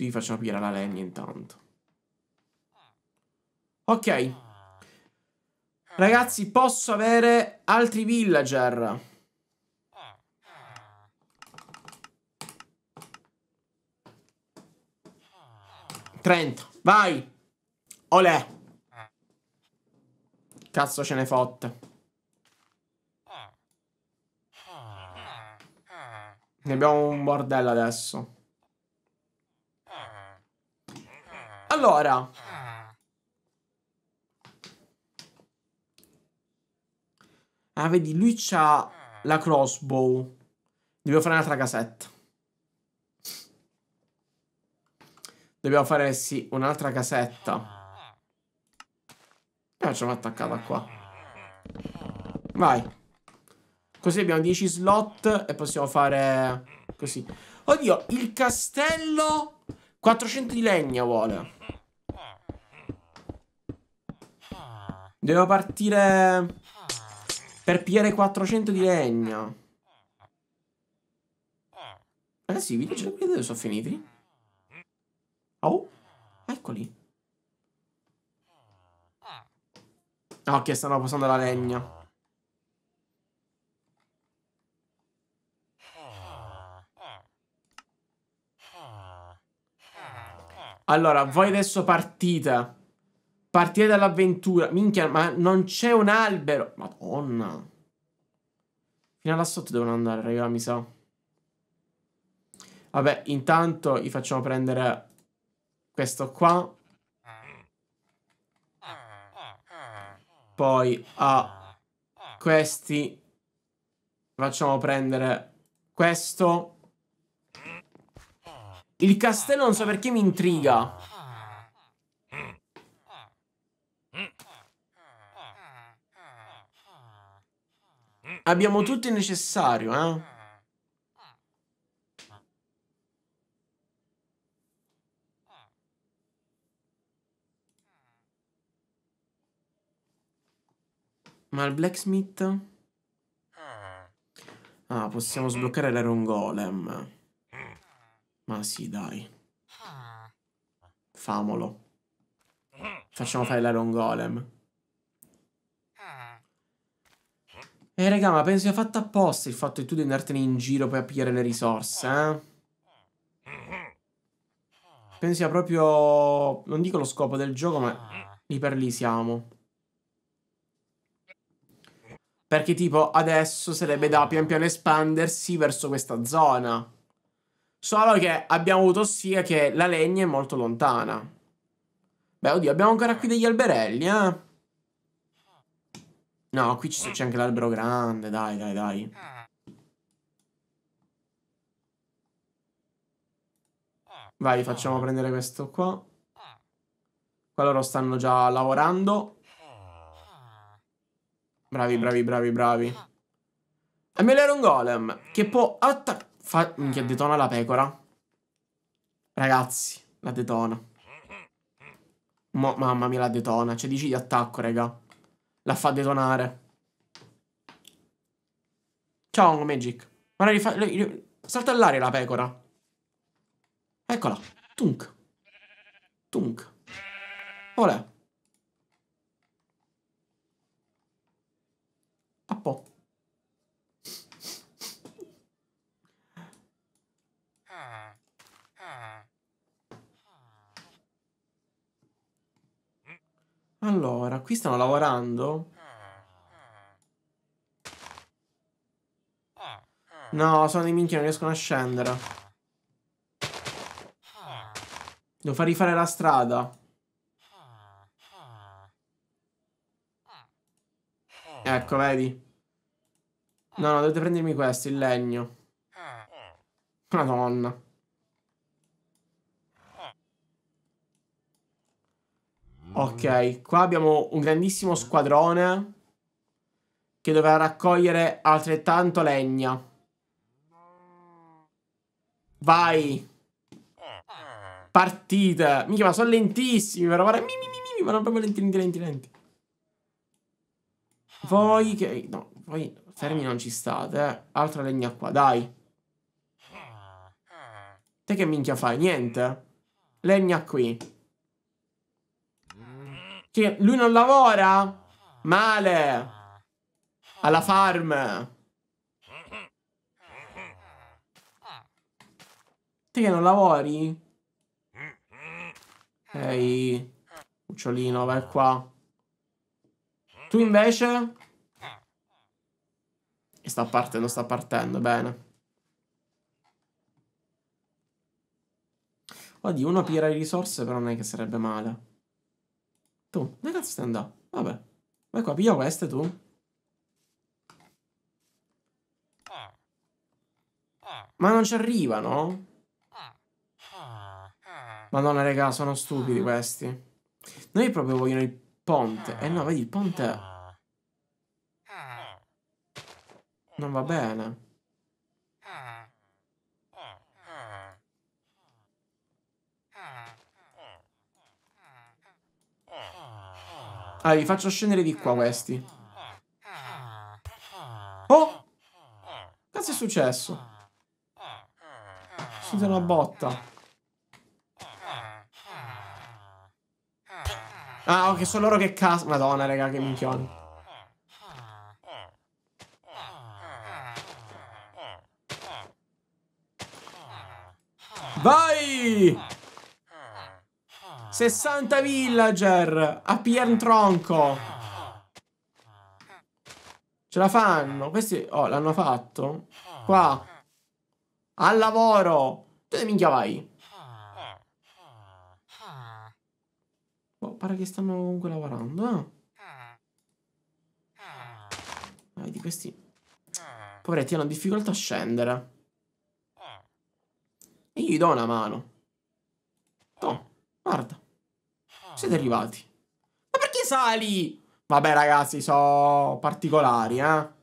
Sì, facciamo pigliare la legna intanto. Ok. Ragazzi, posso avere altri villager. Trenta. Vai. Olè. Cazzo ce ne fotte. Ne abbiamo un bordello adesso. Allora. Ah, vedi, lui c'ha la crossbow. Dobbiamo fare un'altra casetta. Dobbiamo fare, sì, un'altra casetta. E facciamo attaccata qua. Vai. Così abbiamo 10 slot e possiamo fare così. Oddio, il castello 400 di legna vuole. Devo partire per pigliare 400 di legna. Ragazzi, i video dove sono finiti? Oh, eccoli. Ah, ok, stanno passando la legna. Allora, voi adesso partite. Partire dall'avventura. Minchia, ma non c'è un albero. Madonna. Fino là sotto devono andare, raga, mi sa. Vabbè, intanto gli facciamo prendere questo qua. Poi a questi facciamo prendere questo. Il castello non so perché mi intriga. Abbiamo tutto il necessario, eh? Ma il blacksmith? Ah, possiamo sbloccare l'Iron Golem. Ma sì, dai. Famolo. Facciamo fare l'Iron Golem. Eh, raga, ma penso sia fatto apposta il fatto di tu di andartene in giro a pigliare le risorse, eh? Penso sia proprio... Non dico lo scopo del gioco, ma lì per lì siamo. Perché tipo adesso sarebbe da pian piano espandersi verso questa zona. Solo che abbiamo avuto sia che la legna è molto lontana. Beh, oddio, abbiamo ancora qui degli alberelli, eh? No, qui c'è anche l'albero grande, dai, dai, dai. Vai, facciamo prendere questo qua. Qua loro stanno già lavorando. Bravi, bravi, bravi, bravi. E me l'era un golem che può attaccare... Fa... Minchia, detona la pecora. Ragazzi, la detona. Mo mamma mia, la detona. C'è dici di attacco, raga. La fa detonare. Ciao, Magic. Guarda, rifa... salta all'aria la pecora. Eccola. Tunk. Tunk. Olè. A po'. Allora, qui stanno lavorando? No, sono dei minchia, non riescono a scendere. Devo far rifare la strada. Ecco, vedi? No, no, dovete prendermi questo, il legno. Madonna. Ok, qua abbiamo un grandissimo squadrone che dovrà raccogliere altrettanto legna. Vai. Partite. Mica, ma sono lentissimi, però. Guarda, mi, mi, mi, mi, vanno proprio lenti, lenti, lenti, lenti. Voi che... No, voi fermi non ci state, eh. Altra legna qua, dai. Te che minchia fai? Niente? Legna qui. Che lui non lavora? Male. Alla farm. Te che non lavori? Ehi. Cucciolino, vai qua. Tu invece? E sta partendo, sta partendo, bene. Oddio, uno pira le risorse, però non è che sarebbe male. Tu, dove cazzo stai andando? Vabbè. Vai qua, piglia queste tu. Ma non ci arrivano? Madonna, raga, sono stupidi questi. Noi proprio vogliono il ponte. Eh no, vedi, il ponte... Non va bene. Allora, vi faccio scendere di qua questi. Oh! Cazzo è successo? Sente una botta. Ah, ok, sono loro che cazzo. Madonna, raga, che minchioni. Vai! 60 villager a un tronco. Ce la fanno. Questi, oh, l'hanno fatto. Qua. Al lavoro. Dove minchia vai? Oh, pare che stanno comunque lavorando, eh. Vedi, questi... Poveretti hanno difficoltà a scendere. E gli do una mano. Oh, guarda. Siete arrivati. Ma perché sali? Vabbè, ragazzi, sono particolari, eh.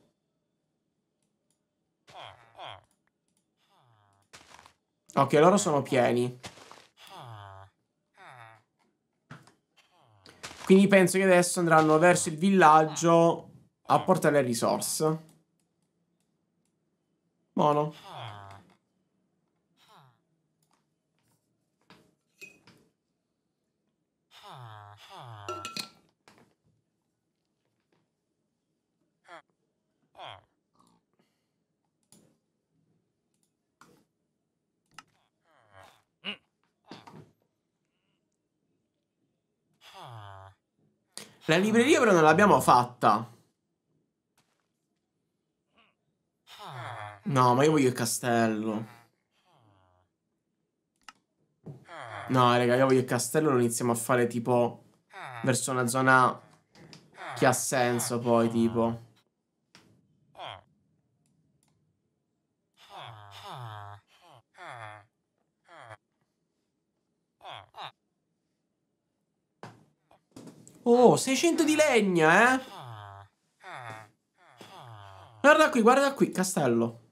Ok, loro sono pieni. Quindi penso che adesso andranno verso il villaggio Apporta le risorse. Buono. La libreria però non l'abbiamo fatta. No, ma io voglio il castello. No, raga, io voglio il castello lo iniziamo a fare tipo verso una zona che ha senso poi, tipo. 600 di legna, eh? Guarda qui, guarda qui, castello.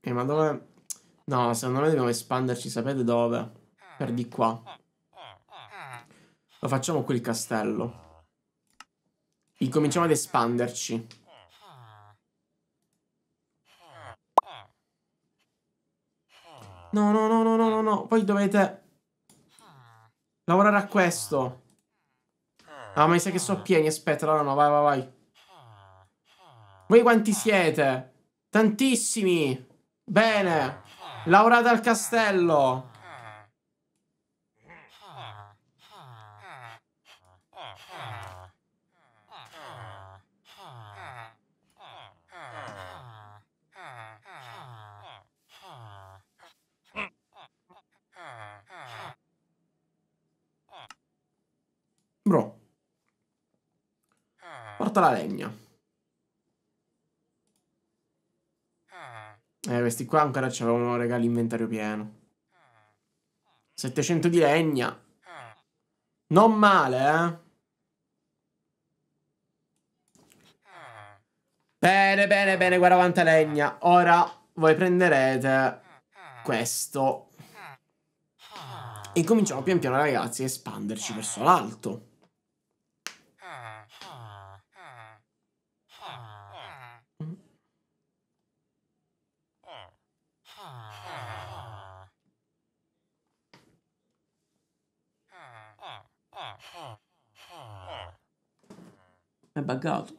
Eh, ma dove... No, secondo me dobbiamo espanderci, sapete dove? Per di qua. Lo facciamo qui il castello. Incominciamo ad espanderci. No, no, no, no, no, no, no. Poi dovete lavorare a questo. Ah, ma mi sa che sono pieni. Aspetta, no, no, no, vai, vai, vai. Voi quanti siete? Tantissimi. Bene. Lavorate al castello. Porta la legna. Eh, questi qua ancora c'avevano regali inventario pieno. 700 di legna. Non male, eh. Bene, bene, bene, guarda quanta legna. Ora voi prenderete questo. E cominciamo pian piano, ragazzi, a espanderci verso l'alto. Buggato.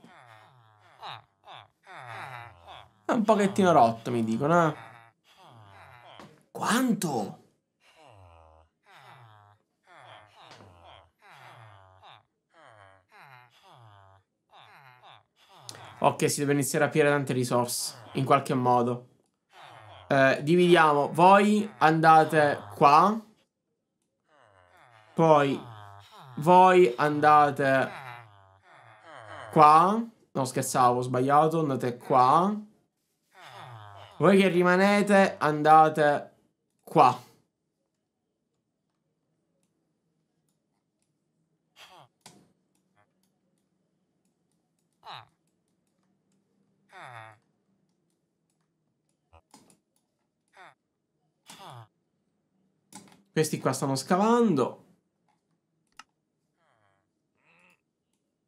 È un pochettino rotto, mi dicono, eh. Quanto? Ok, si deve iniziare a pigliare tante risorse, in qualche modo. Eh, dividiamo, voi andate qua. Poi voi andate qua. No, scherzavo, ho sbagliato. Andate qua. Voi che rimanete andate qua. Questi qua stanno scavando.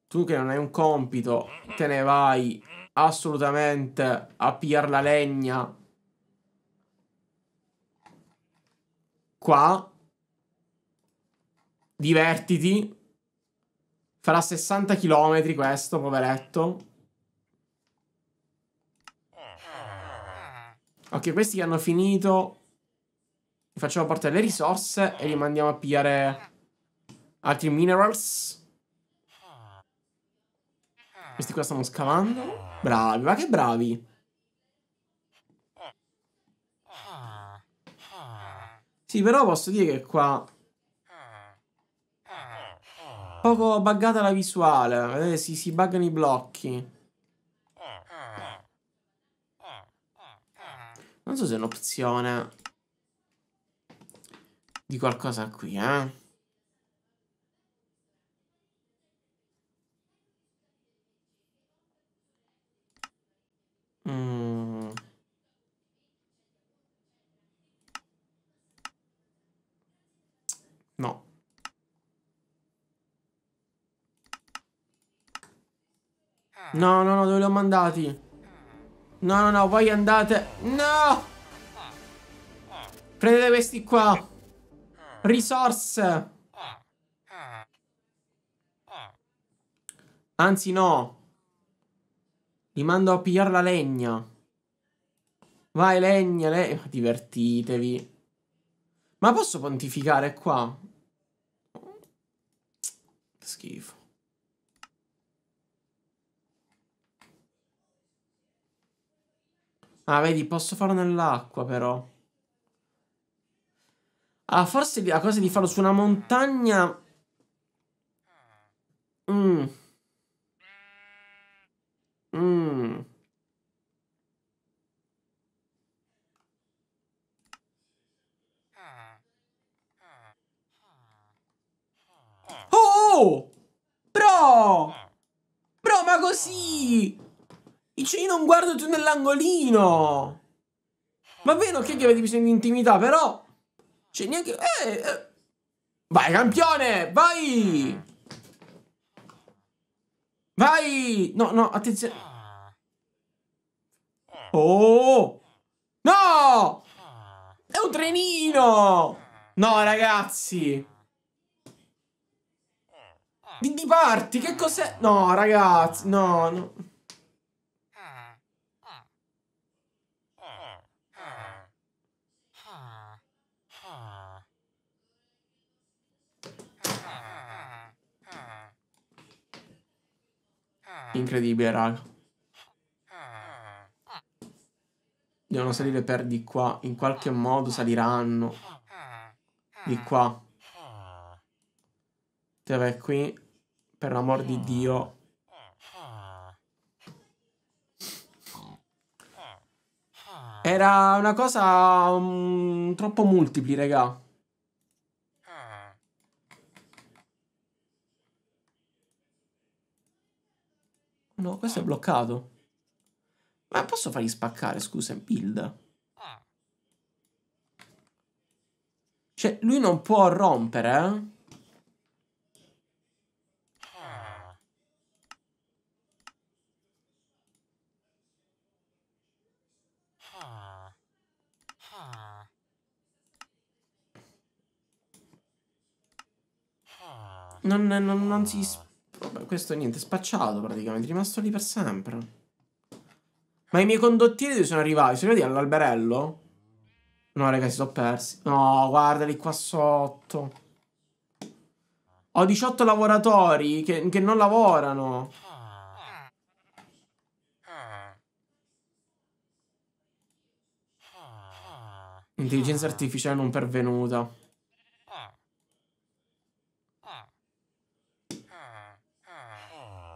Tu che non hai un compito, te ne vai assolutamente a pigliare la legna qua. Divertiti. Farà 60 km questo, poveretto. Ok, questi che hanno finito. Facciamo portare le risorse e li mandiamo a pigliare altri minerals. Questi qua stanno scavando. Bravi, ma che bravi. Sì, però posso dire che qua... Poco buggata la visuale. Vedete, si, si buggano i blocchi. Non so se è un'opzione di qualcosa qui, eh. Mm. No. Ah. No, no, no, dove li ho mandati? No, no, no, voi andate... No! Prendete questi qua. Risorse. Ah. Ah. Anzi, no. Li mando a pigliare la legna. Vai, legna, legna. Divertitevi. Ma posso pontificare qua? Schifo. Ah, vedi, posso farlo nell'acqua, però. Ah, forse la cosa di farlo su una montagna... Mmm. Mmm. Oh! Bro! Bro, ma così! Dici, io non guardo tu nell'angolino! Va bene, ok che avete bisogno di intimità, però... C'è neanche... Eh, eh. Vai, campione! Vai! Vai! No, no, attenzione. Oh! No! È un trenino! No, ragazzi! Di, di parti, che cos'è? No, ragazzi, no, no. Incredibile, raga. Devono salire per di qua. In qualche modo saliranno. Di qua. Te vai qui. Per l'amor di Dio. Era una cosa um, troppo multipli, raga. No, questo è bloccato. Ma posso fargli spaccare, scusa, build? Cioè, lui non può rompere, eh? Non, non, non si... Questo niente, spacciato praticamente, è rimasto lì per sempre. Ma i miei condottieri sono arrivati? Sono arrivati all'alberello? No, ragazzi, sono persi. No, guardali qua sotto. Ho 18 lavoratori che, che non lavorano. Intelligenza artificiale non pervenuta.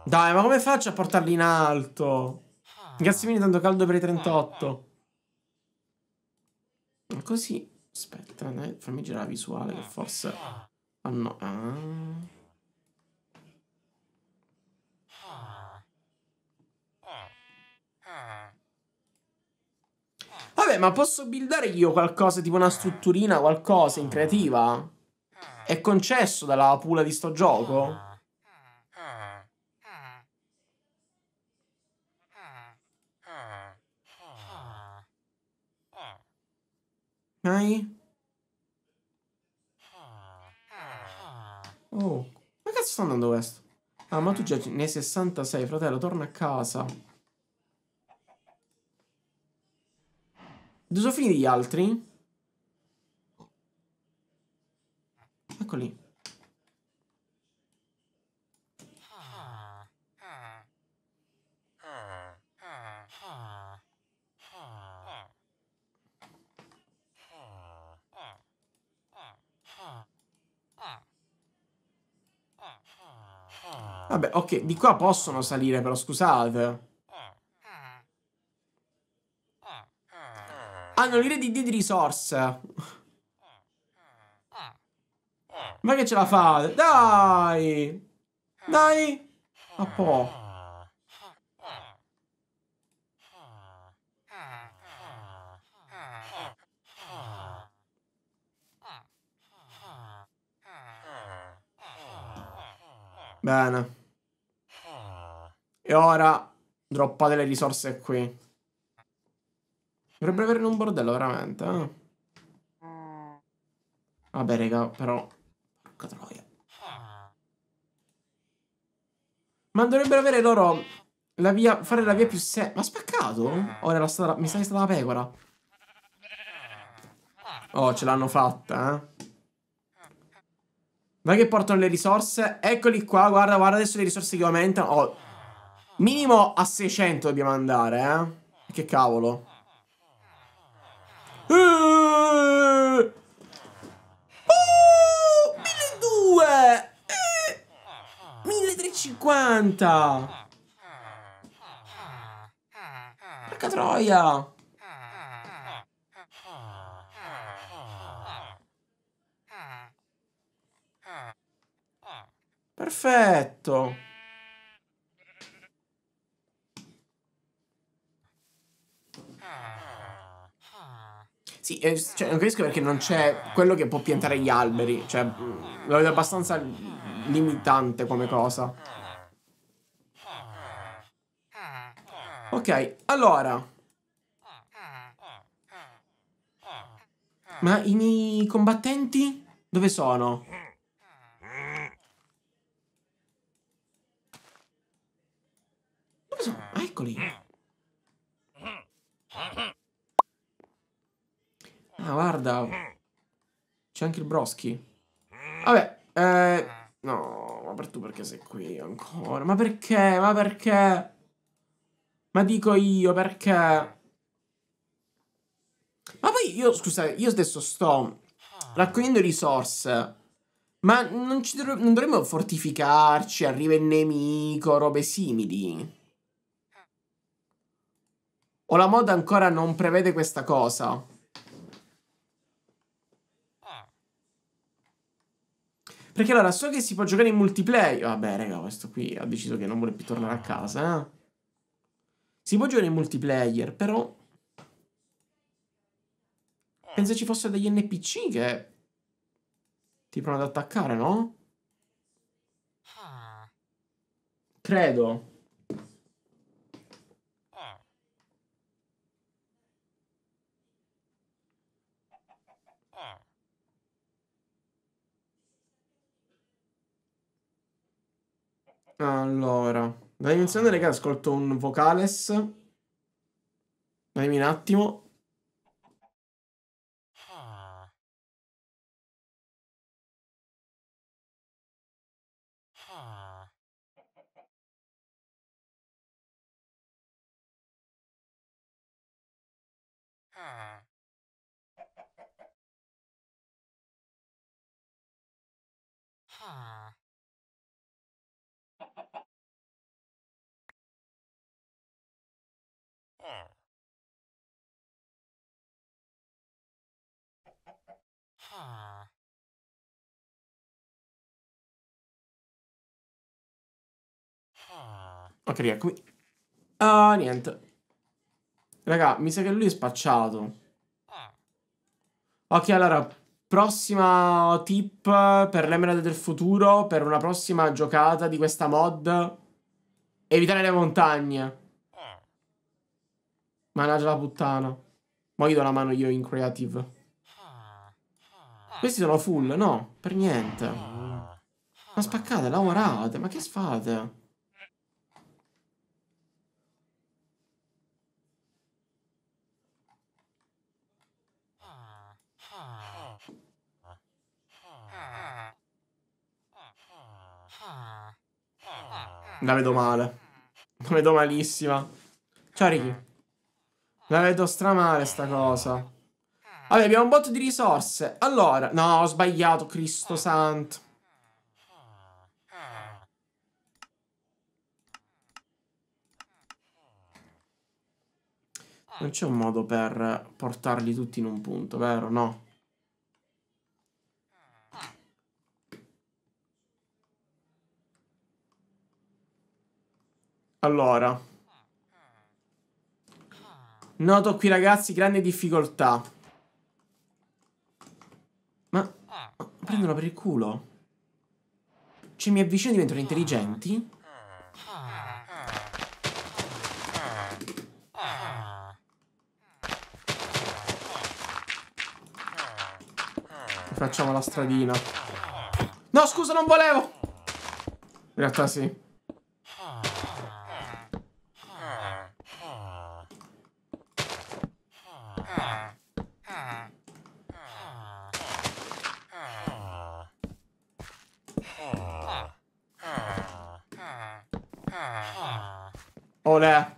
Dai, ma come faccio a portarli in alto? Cazzo viene tanto caldo per i 38. Così. Aspetta, dai, fammi girare la visuale che forse... Ah no. Ah. Vabbè, ma posso buildare io qualcosa, tipo una strutturina, qualcosa in creativa? È concesso dalla pula di sto gioco? Hai? Oh, ma cazzo sta andando questo? Ah, ma tu già ne hai 66, fratello, torna a casa. Dove sono finiti gli altri? Eccoli. Vabbè, ok, di qua possono salire però, scusate. Hanno l'IRD di risorse. Ma che ce la fate? Dai! Dai! A po'. Bene. E ora droppate le risorse qui. Dovrebbe avere un bordello, veramente, eh? Vabbè, raga, però... Porca troia. Ma dovrebbero avere loro... La via... Fare la via più se... Ma spaccato? Ora era stata... Mi sa che è stata la pecora. Oh, ce l'hanno fatta, eh? Vai che portano le risorse. Eccoli qua, guarda, guarda adesso le risorse che aumentano. Oh, minimo a 600 dobbiamo andare, eh? Che cavolo. Uh! Oh, 1200! Eh, 1350! Porca troia! Perfetto. Sì, eh, cioè, non capisco perché non c'è quello che può piantare gli alberi. Cioè, mm, lo vedo abbastanza limitante come cosa. Ok, allora. Ma i miei combattenti? Dove sono? Dove Ah, eccoli. Ah, guarda. C'è anche il Broschi. Vabbè, eh... No, ma per tu perché sei qui ancora? Ma perché? Ma perché? Ma dico io, perché? Ma poi io, scusate, io adesso sto raccogliendo risorse. Ma non, dovre non dovremmo fortificarci, arriva il nemico, robe simili. O la mod ancora non prevede questa cosa? Perché allora so che si può giocare in multiplayer. Vabbè, raga, questo qui ha deciso che non vuole più tornare a casa, eh. Si può giocare in multiplayer, però... Penso ci fossero degli NPC che... Ti provano ad attaccare, no? Credo. Allora, da dimensione raga, ascolto un vocales. Dammi un attimo. Ok, raga, qui... Ah, niente. Raga, mi sa che lui è spacciato. Ok, allora, prossima tip per l'Emerald del futuro, per una prossima giocata di questa mod. Evitare le montagne. Mannaggia la puttana. Ma gli do la mano io in creative. Questi sono full, no, per niente. Ma spaccate, lavorate, ma che fate? La vedo male. La vedo malissima. Ciao Ricky. La vedo stramale sta cosa. Vabbè, abbiamo un botto di risorse. Allora, no, ho sbagliato, Cristo santo. Non c'è un modo per portarli tutti in un punto, vero? No. Allora. Noto qui ragazzi grande difficoltà. prendono per il culo. Cioè, Ci mi avvicino e diventano intelligenti? Facciamo la stradina. No, scusa, non volevo! In realtà sì. Olè.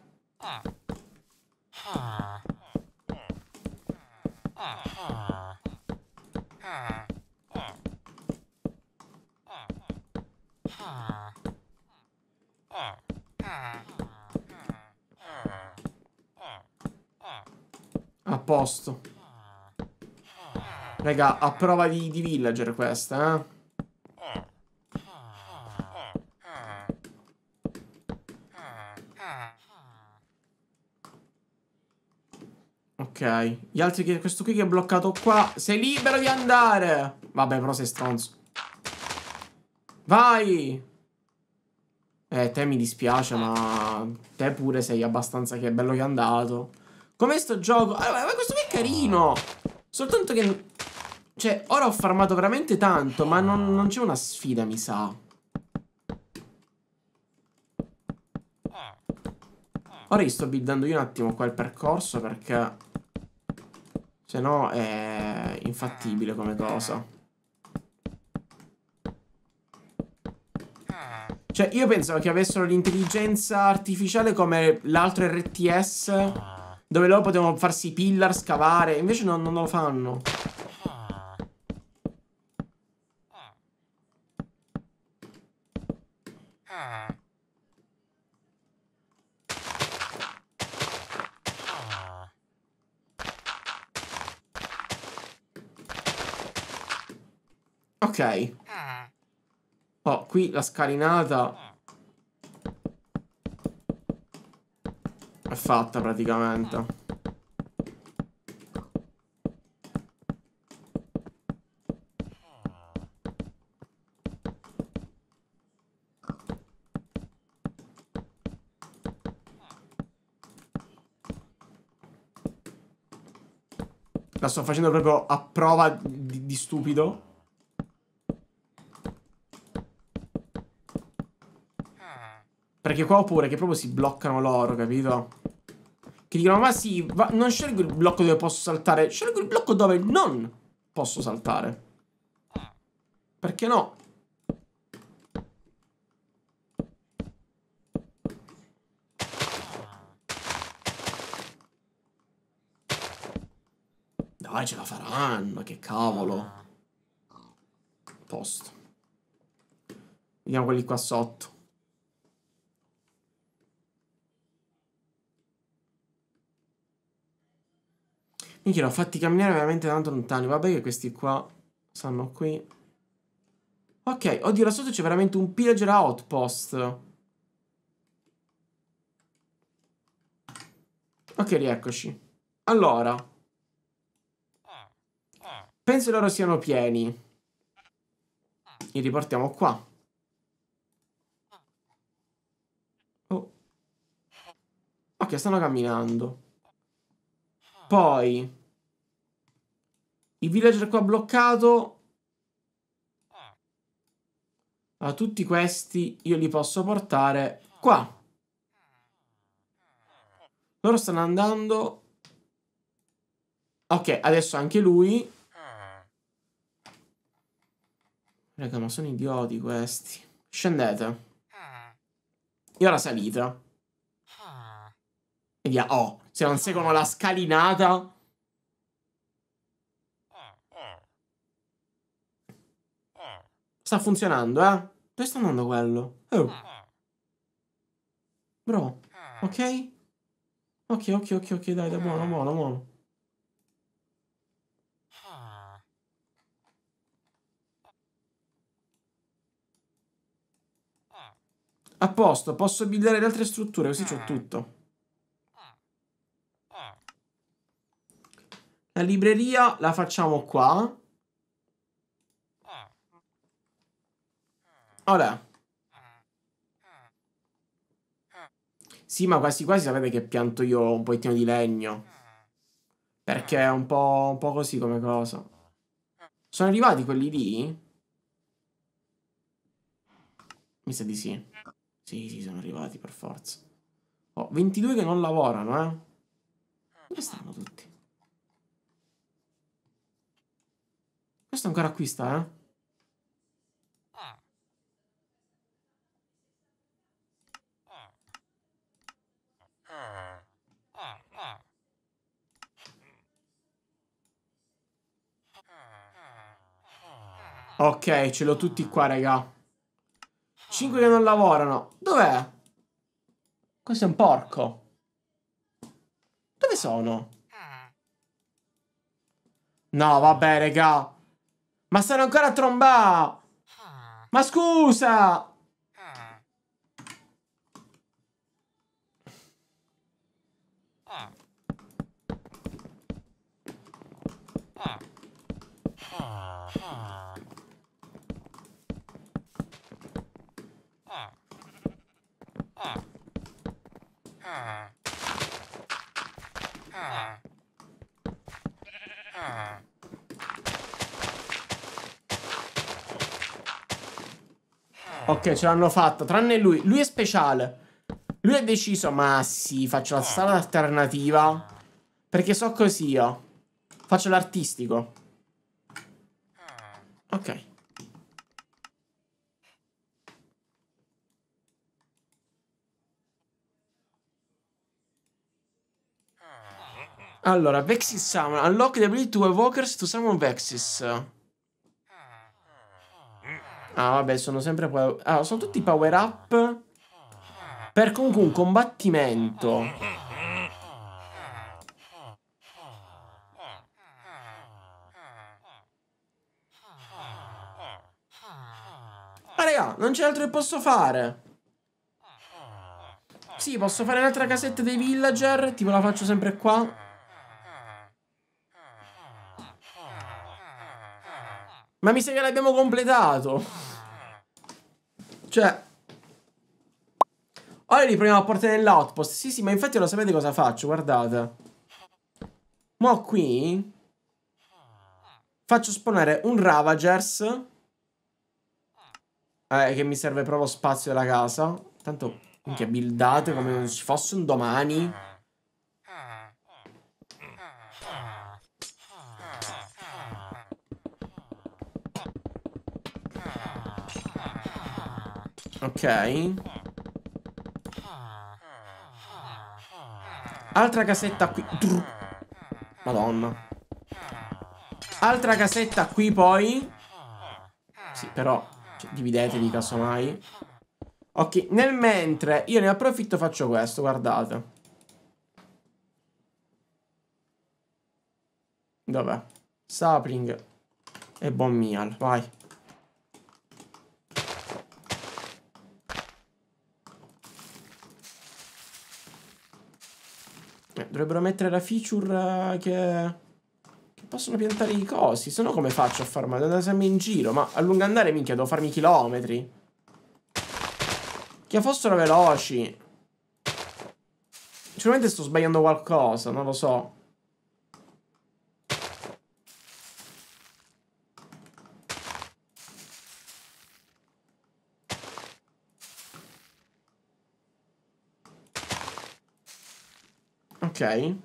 A posto. Raga, a prova di, di villager questa, eh. Gli altri che... Questo qui che è bloccato qua Sei libero di andare. Vabbè, però sei stronzo. Vai! Eh, te mi dispiace, ma... Te pure sei abbastanza che bello che è andato. Com'è sto gioco? Allora, ma questo qui è carino. Soltanto che... Cioè, ora ho farmato veramente tanto Ma non, non c'è una sfida, mi sa. Ora gli sto buildando io un attimo qua il percorso perché se no è infattibile come cosa. Cioè, io pensavo che avessero l'intelligenza artificiale come l'altro RTS, dove loro potevano farsi pillar, scavare, invece non, non lo fanno. Ok. Oh, qui la scalinata è fatta praticamente. La sto facendo proprio a prova di, di stupido. Perché qua ho paura che proprio si bloccano loro, capito? Che dicono, ma sì, va, non scelgo il blocco dove posso saltare, scelgo il blocco dove non posso saltare. Perché no? Dai, ce la faranno, che cavolo. Posto. Vediamo quelli qua sotto. Minchia, l'ho fatti camminare veramente tanto lontani. Vabbè che questi qua stanno qui. Ok, oddio, là sotto c'è veramente un pillager outpost. Ok, rieccoci. Allora. Penso loro siano pieni. Li riportiamo qua. Oh. Ok, stanno camminando. Poi il villager qua bloccato a tutti questi io li posso portare qua. Loro stanno andando. Ok, adesso anche lui. Raga, ma sono idioti questi. Scendete. E ora salite. E via. Oh, se non seguono la scalinata... Sta funzionando, eh? Dove sta andando quello? Oh. Bro. Ok? Ok, ok, ok, ok, dai, dai, buono, buono, buono. A posto, posso buildare le altre strutture, così c'ho tutto. La libreria la facciamo qua. Ora. Sì, ma quasi quasi sapete che pianto io un pochettino di legno. Perché è un po', un po così come cosa. Sono arrivati quelli lì? Mi sa di sì. Sì, sì, sono arrivati per forza. Oh, 22 che non lavorano, eh. Dove stanno tutti? Questo ancora qui sta, eh. Ok, ce l'ho tutti qua, raga. 5 che non lavorano. Dov'è? Questo è un porco. Dove sono? No, vabbè, raga. Ma stanno ancora a trombare. Ma scusa. Ok, ce l'hanno fatta. Tranne lui. Lui è speciale. Lui ha deciso, ma sì, faccio la strada alternativa. Perché so così io. Faccio l'artistico. Ok. Allora, Vexis Summon. Unlock the ability to evokers to summon Vexis. Ah, vabbè, sono sempre... Ah, sono tutti power up per comunque un combattimento. Ma raga, non c'è altro che posso fare. Sì, posso fare un'altra casetta dei villager, tipo la faccio sempre qua. Ma mi sa che l'abbiamo completato. Cioè... Ora li proviamo a portare nell'outpost. Sì, sì, ma infatti lo sapete cosa faccio, guardate. Mo' qui... Faccio spawnare un Ravagers. Eh, che mi serve proprio spazio della casa. Tanto, minchia, buildate come se fosse un domani. Ok. Altra casetta qui. Madonna. Altra casetta qui poi. Sì, però cioè, dividetevi casomai. Ok, nel mentre io ne approfitto faccio questo, guardate. Dov'è? Sapling e Bommial, vai. Dovrebbero mettere la feature eh, che... che possono piantare i cosi. Se no come faccio a farmi? Devo andare in giro. Ma a lungo andare, minchia, devo farmi chilometri. Che fossero veloci. Sicuramente sto sbagliando qualcosa, non lo so. Ok.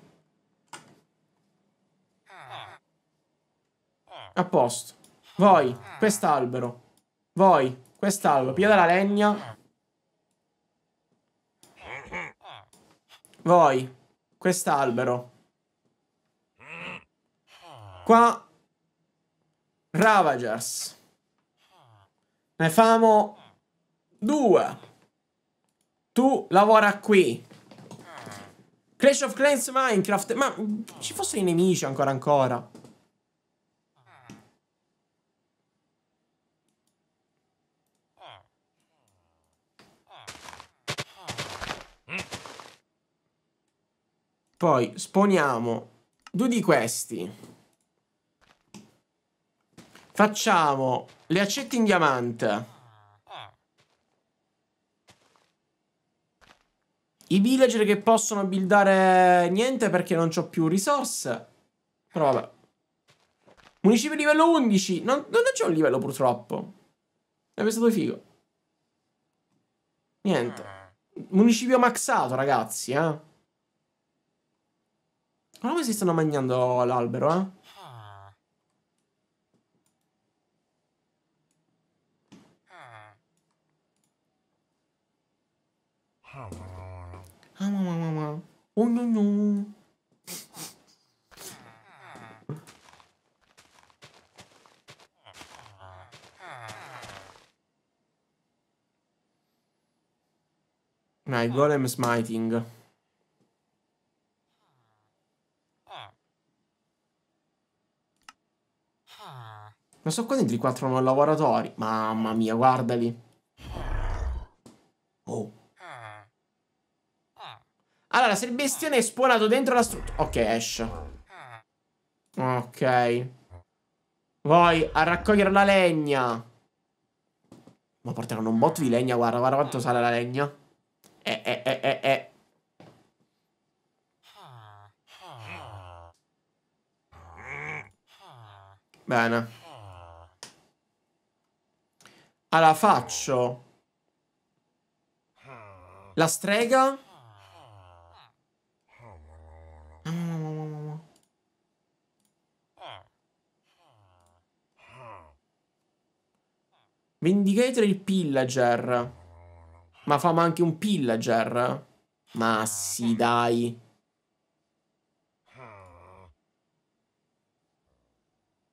A posto. Voi, quest'albero. Voi, quest'albero. Pigliate la legna. Voi, quest'albero. Qua. Ravagers. Ne famo due. Tu lavora qui. Clash of Clans Minecraft. Ma ci fossero i nemici ancora ancora. Poi sponiamo due di questi. Facciamo le accette in diamante. I villager che possono buildare niente perché non ho più risorse. Però vabbè. Municipio livello 11. Non, non c'è un livello purtroppo. È stato figo. Niente. Municipio maxato, ragazzi, eh. come si stanno mangiando l'albero, eh. Ah, no, no. Dai, golem smiting. Ma sono qua dentro i quattro non lavoratori. Mamma mia, guardali. Oh. Allora, se il bestione è spawnato dentro la struttura... Ok, esce. Ok. Voi a raccogliere la legna. Ma porteranno un botto di legna, guarda, guarda quanto sale la legna. Eh, eh, eh, eh, eh. Bene. Allora faccio la strega. Vendicator il pillager. Ma famo anche un pillager? Ma sì, dai.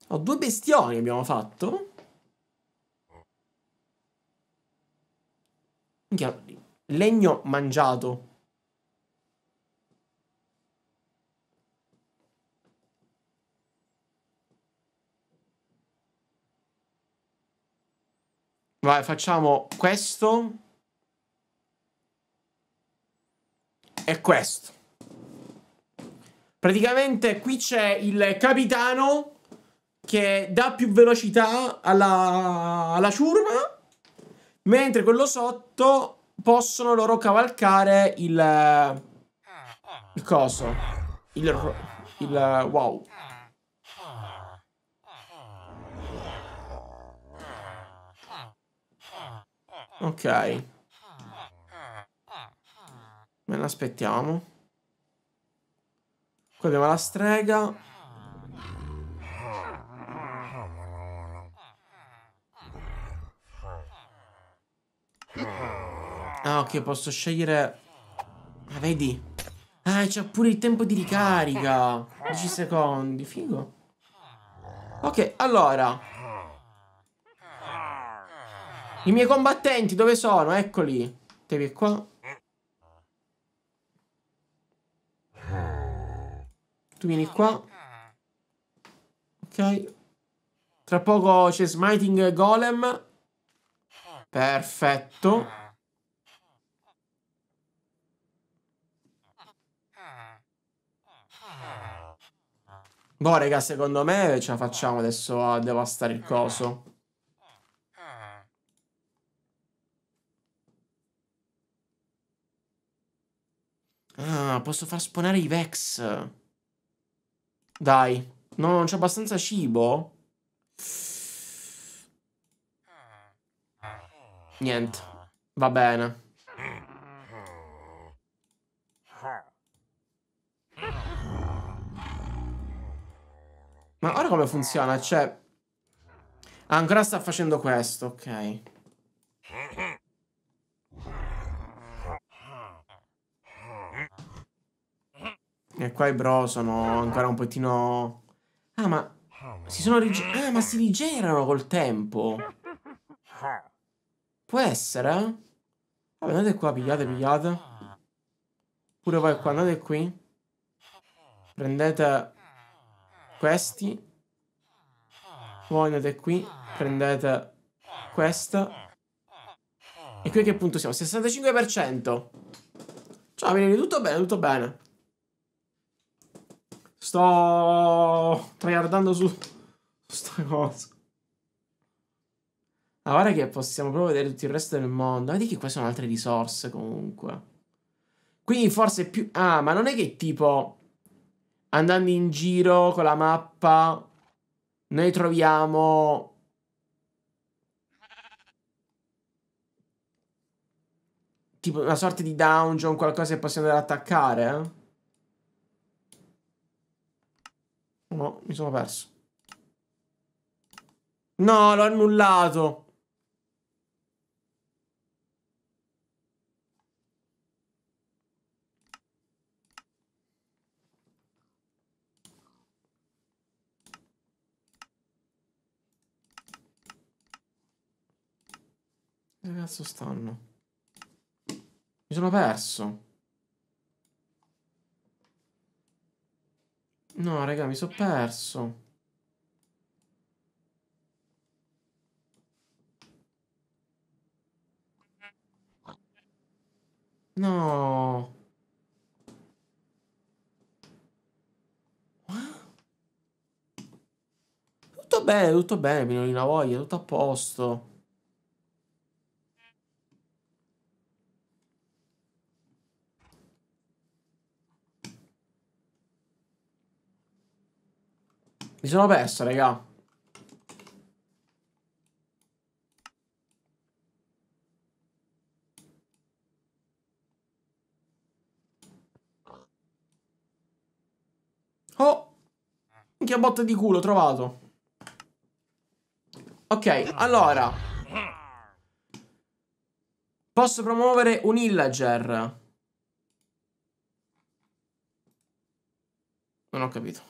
Ho due bestioni abbiamo fatto. Legno mangiato. Vai, facciamo questo. è questo. Praticamente qui c'è il capitano che dà più velocità alla, alla ciurma, mentre quello sotto possono loro cavalcare il... il coso. Il... il wow. Ok. Me l'aspettiamo. Qui abbiamo la strega. Ah, ok, posso scegliere... Ah, vedi? Ah, c'è pure il tempo di ricarica. 10 secondi, figo. Ok, allora. I miei combattenti dove sono? Eccoli. Te qua. Tu vieni qua. Ok. Tra poco c'è Smiting Golem. Perfetto. Boh, raga, secondo me ce la facciamo adesso a devastare il coso. Ah, posso far spawnare i Vex. Dai. No, non c'è abbastanza cibo? Niente. Va bene. Ma ora come funziona? Cioè... Ah, ancora sta facendo questo, ok. E qua i bro sono ancora un pochino... Ah, ma... Si sono rigenerati... Ah, ma si rigenerano col tempo. Può essere? Vabbè, andate qua, pigliate, pigliate. Pure voi qua, andate qui. Prendete questi. Voi andate qui, prendete questa. E qui a che punto siamo? 65%. Ciao, vieni tutto bene, tutto bene. Sto tryhardando su sta cosa. Ah, guarda che possiamo proprio vedere tutto il resto del mondo. Vedi che qua sono altre risorse comunque. Quindi forse più... Ah, ma non è che tipo... Andando in giro con la mappa... Noi troviamo... Tipo una sorta di dungeon, qualcosa che possiamo andare ad attaccare, eh? No, mi sono perso. No, l'ho annullato. Dove cazzo stanno? Mi sono perso. No, raga, mi sono perso. No. Tutto bene, tutto bene, Pinolina voglia, tutto a posto. Mi sono perso, raga. Oh! Che botta di culo, trovato. Ok, allora. Posso promuovere un illager. Non ho capito.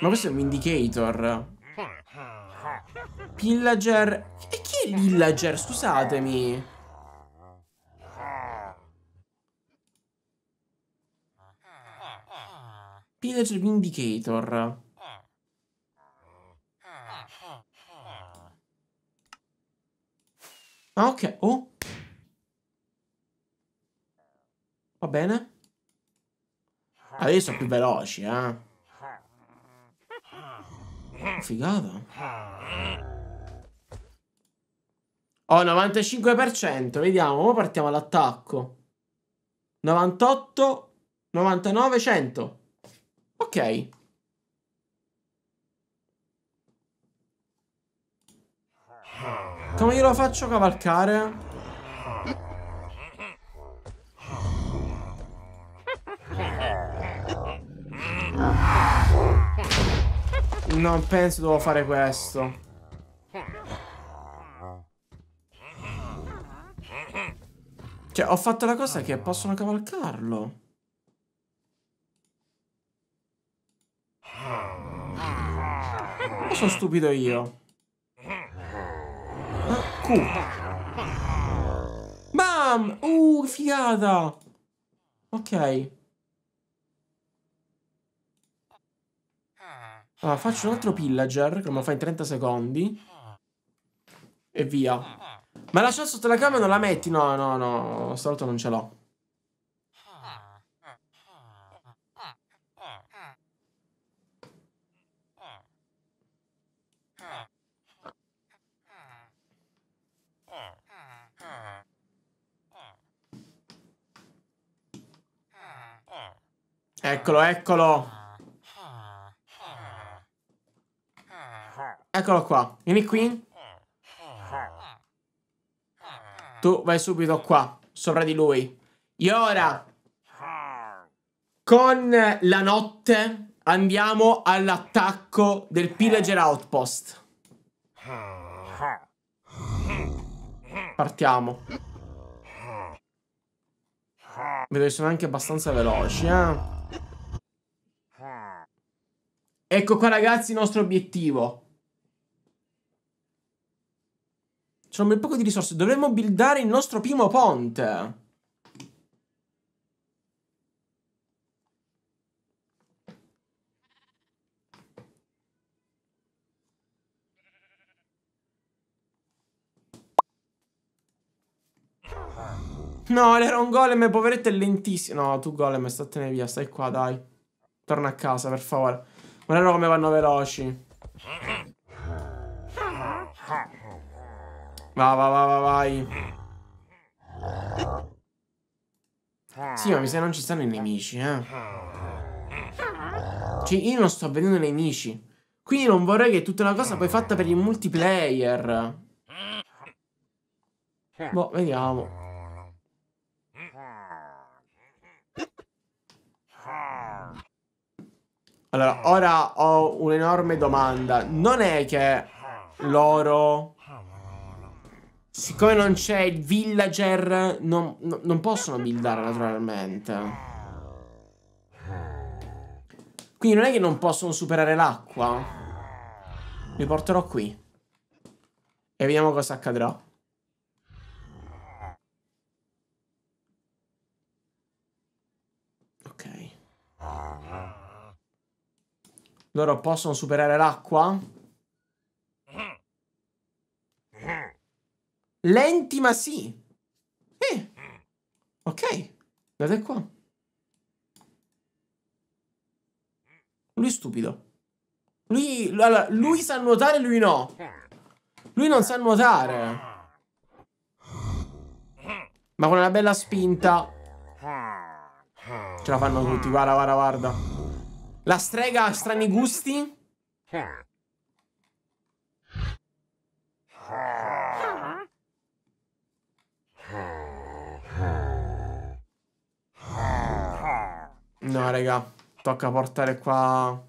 Ma questo è un indicator. Pillager. E chi è l'Illager? Scusatemi. Pillager Vindicator. Ah, ok. Oh. Va bene. Adesso sono più veloci, eh. Figata. Ho 95%, vediamo, partiamo all'attacco. 98, 99, 100. Ok. Come glielo faccio cavalcare? Non penso devo fare questo. Cioè, ho fatto la cosa che possono cavalcarlo. sono stupido io? Ah, Q. Bam! Uh, figata! Ok. Allora, faccio un altro pillager, che me lo fa in 30 secondi. E via. Ma la shot sotto la camera non la metti? No, no, no, stavolta non ce l'ho. Eccolo, eccolo. Eccolo qua. Vieni qui. Tu vai subito qua, sopra di lui. E ora, con la notte, andiamo all'attacko del Pillager Outpost. Partiamo. Vedo che sono anche abbastanza veloci, eh. Ecco qua ragazzi il nostro obiettivo. C'è un bel poco di risorse. Dovremmo buildare il nostro primo ponte. No, era un golem, poveretto, è lentissimo. No, tu golem, statene via, stai qua, dai. Torna a casa, per favore. Guarda come vanno veloci. Va, va, va, va, vai. Sì, ma mi sa non ci stanno i nemici, eh. Cioè, io non sto vedendo nemici. Quindi non vorrei che tutta una cosa poi fatta per il multiplayer. Boh, vediamo. Allora, ora ho un'enorme domanda. Non è che loro... Siccome non c'è il villager, non, non possono buildare naturalmente. Quindi non è che non possono superare l'acqua. Li porterò qui. E vediamo cosa accadrà. Ok. Loro possono superare l'acqua? Lenti ma sì. Eh. Ok. Guardate qua. Lui è stupido. Lui, allora, lui sa nuotare, lui no. Lui non sa nuotare. Ma con una bella spinta. Ce la fanno tutti, guarda, guarda, guarda. La strega ha strani gusti? No, raga. Tocca portare qua...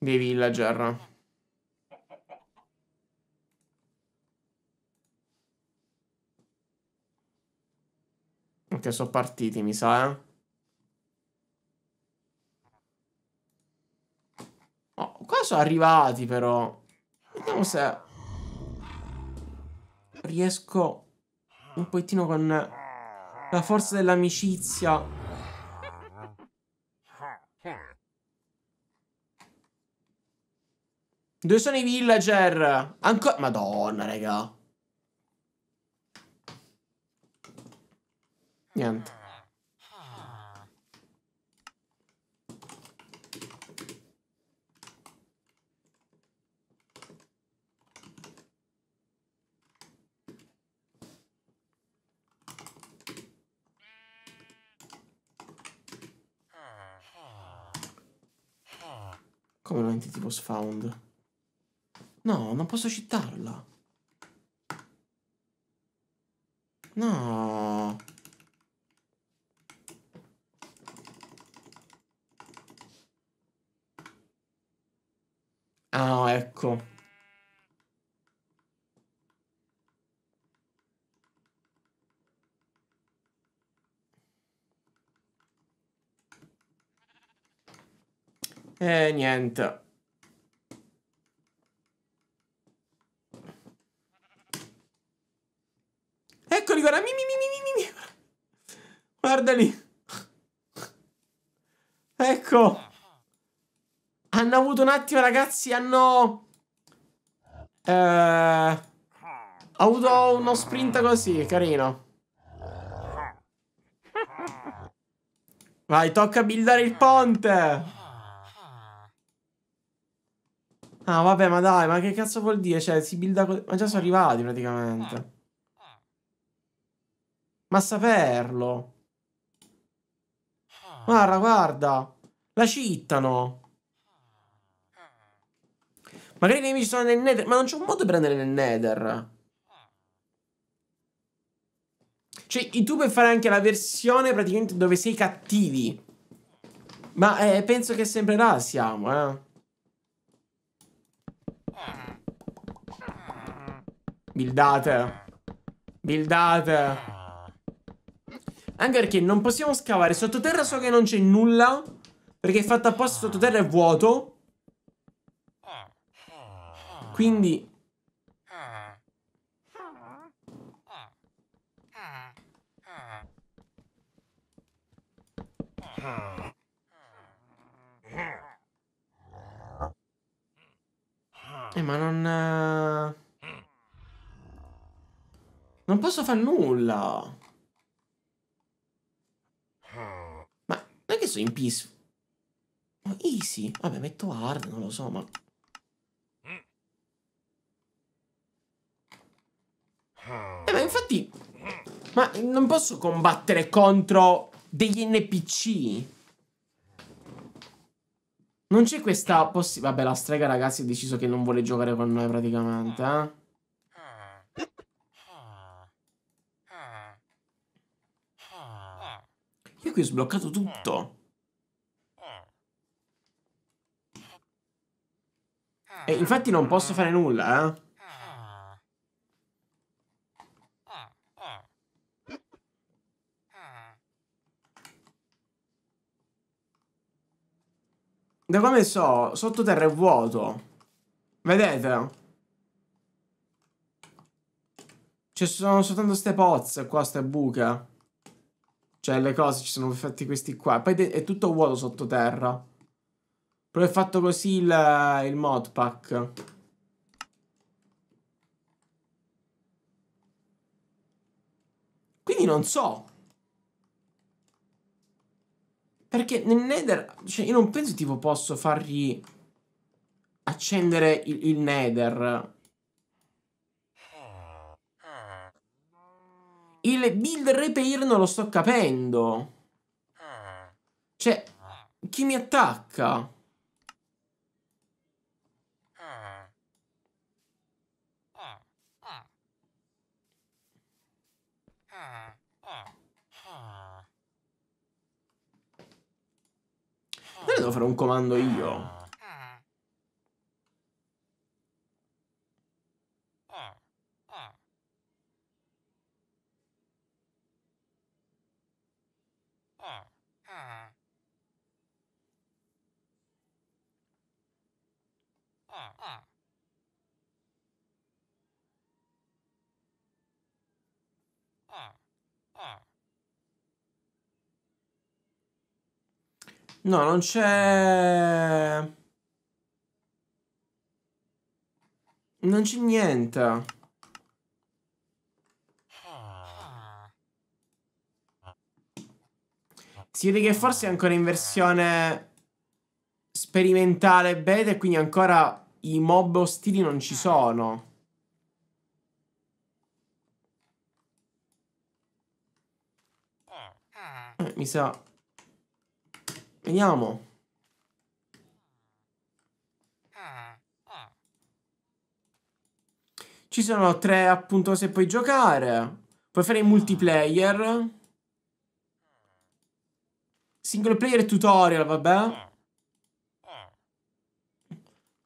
Dei villager. Ok, sono partiti, mi sa, eh. Oh, qua sono arrivati, però. Vediamo se... Riesco un pochettino con la forza dell'amicizia. Dove sono i villager? Ancora... Madonna, raga. Niente. Come un entity was found? No, non posso citarla. No. Ah, ecco. E niente. Eccoli, guarda. Mi, mi, mi, mi, mi. Guarda lì. Ecco. Hanno avuto un attimo, ragazzi, hanno... Eh, avuto uno sprint così, carino. Vai, tocca buildare il ponte. Ah, vabbè, ma dai, ma che cazzo vuol dire? Cioè, si builda... Ma già sono arrivati, praticamente. Ma saperlo. Guarda, guarda. La cittano. Magari i nemici sono nel nether. Ma non c'è un modo per andare nel nether. Cioè, tu puoi fare anche la versione praticamente dove sei cattivi. Ma eh, penso che sempre là siamo, eh. Buildate. Buildate. Anche perché non possiamo scavare sottoterra, so che non c'è nulla. Perché è fatto apposta sottoterra è vuoto. Quindi... Eh, ma non... Non posso fare nulla. Ma non è che sono in peaceful. Ma easy. Vabbè, metto hard, non lo so, ma... Eh, ma infatti... Ma non posso combattere contro degli NPC. Non c'è questa possibilità... Vabbè, la strega, ragazzi, ha deciso che non vuole giocare con noi, praticamente, eh? Io qui ho sbloccato tutto. E infatti non posso fare nulla, eh. Da come so, sottoterra è vuoto. Vedete? Ci sono soltanto ste pozze qua, ste buche. Cioè, le cose ci sono fatti questi qua. Poi è tutto vuoto sottoterra. Però è fatto così il, il modpack. Quindi non so. Perché nel Nether, cioè io non penso tipo posso fargli accendere il, il Nether. Il build repair non lo sto capendo. Cioè, chi mi attacca? Non devo fare un comando io. No, non c'è... Non c'è niente. Si vede che forse è ancora in versione sperimentale beta e quindi ancora i mob ostili non ci sono. Eh, mi sa Vediamo. Ci sono tre appunto se puoi giocare. Puoi fare in multiplayer. Single player tutorial, vabbè.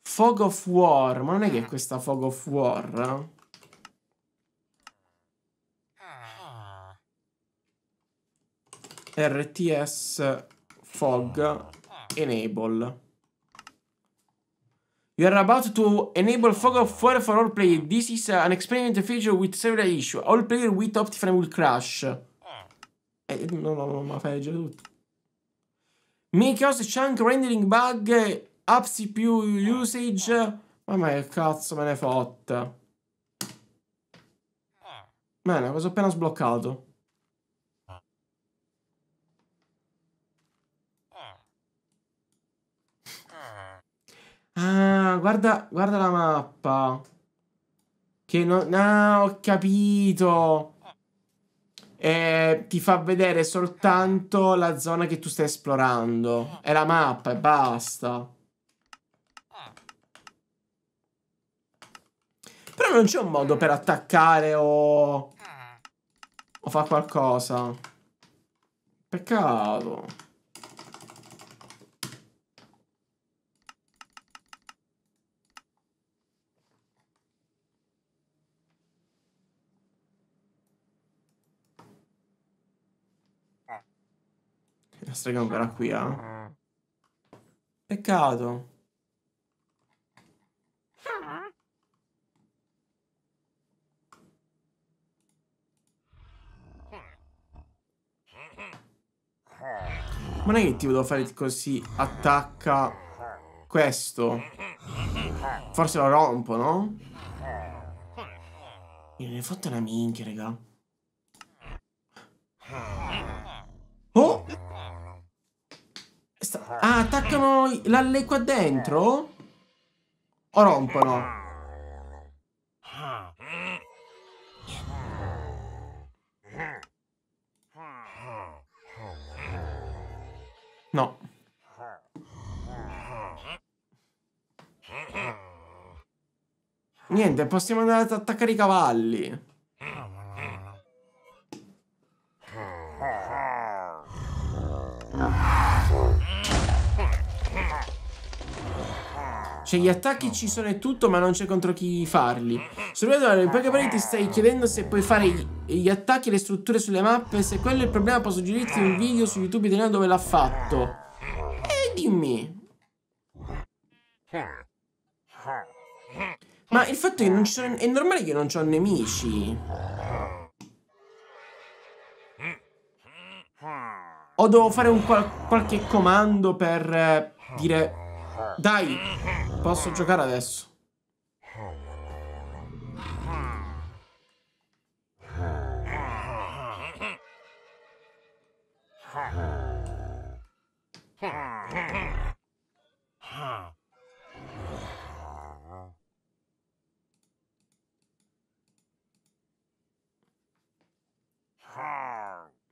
Fog of War. Ma non è che è questa Fog of War? RTS fog enable. You are about to enable fog of war for all players. This is an experimental feature with several issues. All players with Optiframe will crash. Eh, no, no, no, ma fai già tutto. May cause chunk rendering bug, up CPU usage. Ma che cazzo me ne fotte. Bene, cosa ho appena sbloccato. Ah, guarda, guarda la mappa. Che non... Ah, ho capito. E ti fa vedere soltanto la zona che tu stai esplorando. È la mappa e basta. Però non c'è un modo per attaccare o... O fare qualcosa. Peccato. La strega ancora qui, eh. Peccato. Ma non è che ti devo fare così Attacca Questo Forse lo rompo, no? Io ne ho fatto una minchia, raga sta... Ah, attaccano la qua dentro? O rompono? No. Niente, possiamo andare ad attaccare i cavalli. Cioè, gli attacchi ci sono e tutto, ma non c'è contro chi farli. Soprattutto, in poche parole ti stai chiedendo se puoi fare gli, gli attacchi e le strutture sulle mappe. Se quello è il problema, posso suggerirti un video su YouTube italiano dove l'ha fatto. E dimmi. Ma il fatto è che non ci sono... È normale che non ho nemici. O devo fare un qual qualche comando per eh, dire... Dai, posso giocare adesso.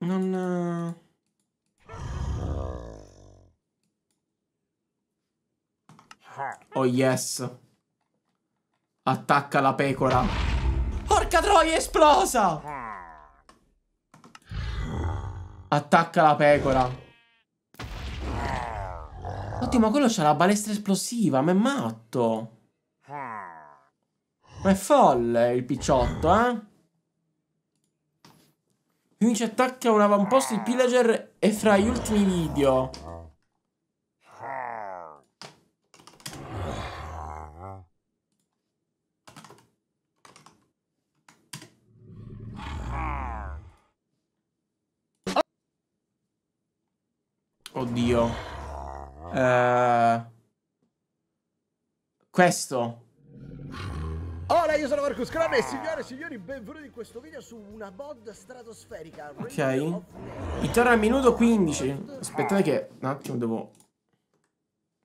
Non... Oh yes. Attacca la pecora. Porca troia, è esplosa! Attacca la pecora. Ma quello c'ha la balestra esplosiva, ma è matto. Ma è folle il picciotto, eh? Quindi attacca un avamposto di pillager e fra gli ultimi video. Oddio. Eh... Questo. Hola, io sono Marcus Clan e signore e signori, benvenuti in questo video su una mod stratosferica. Ok. Ritorna al minuto 15. Aspettate che un attimo devo...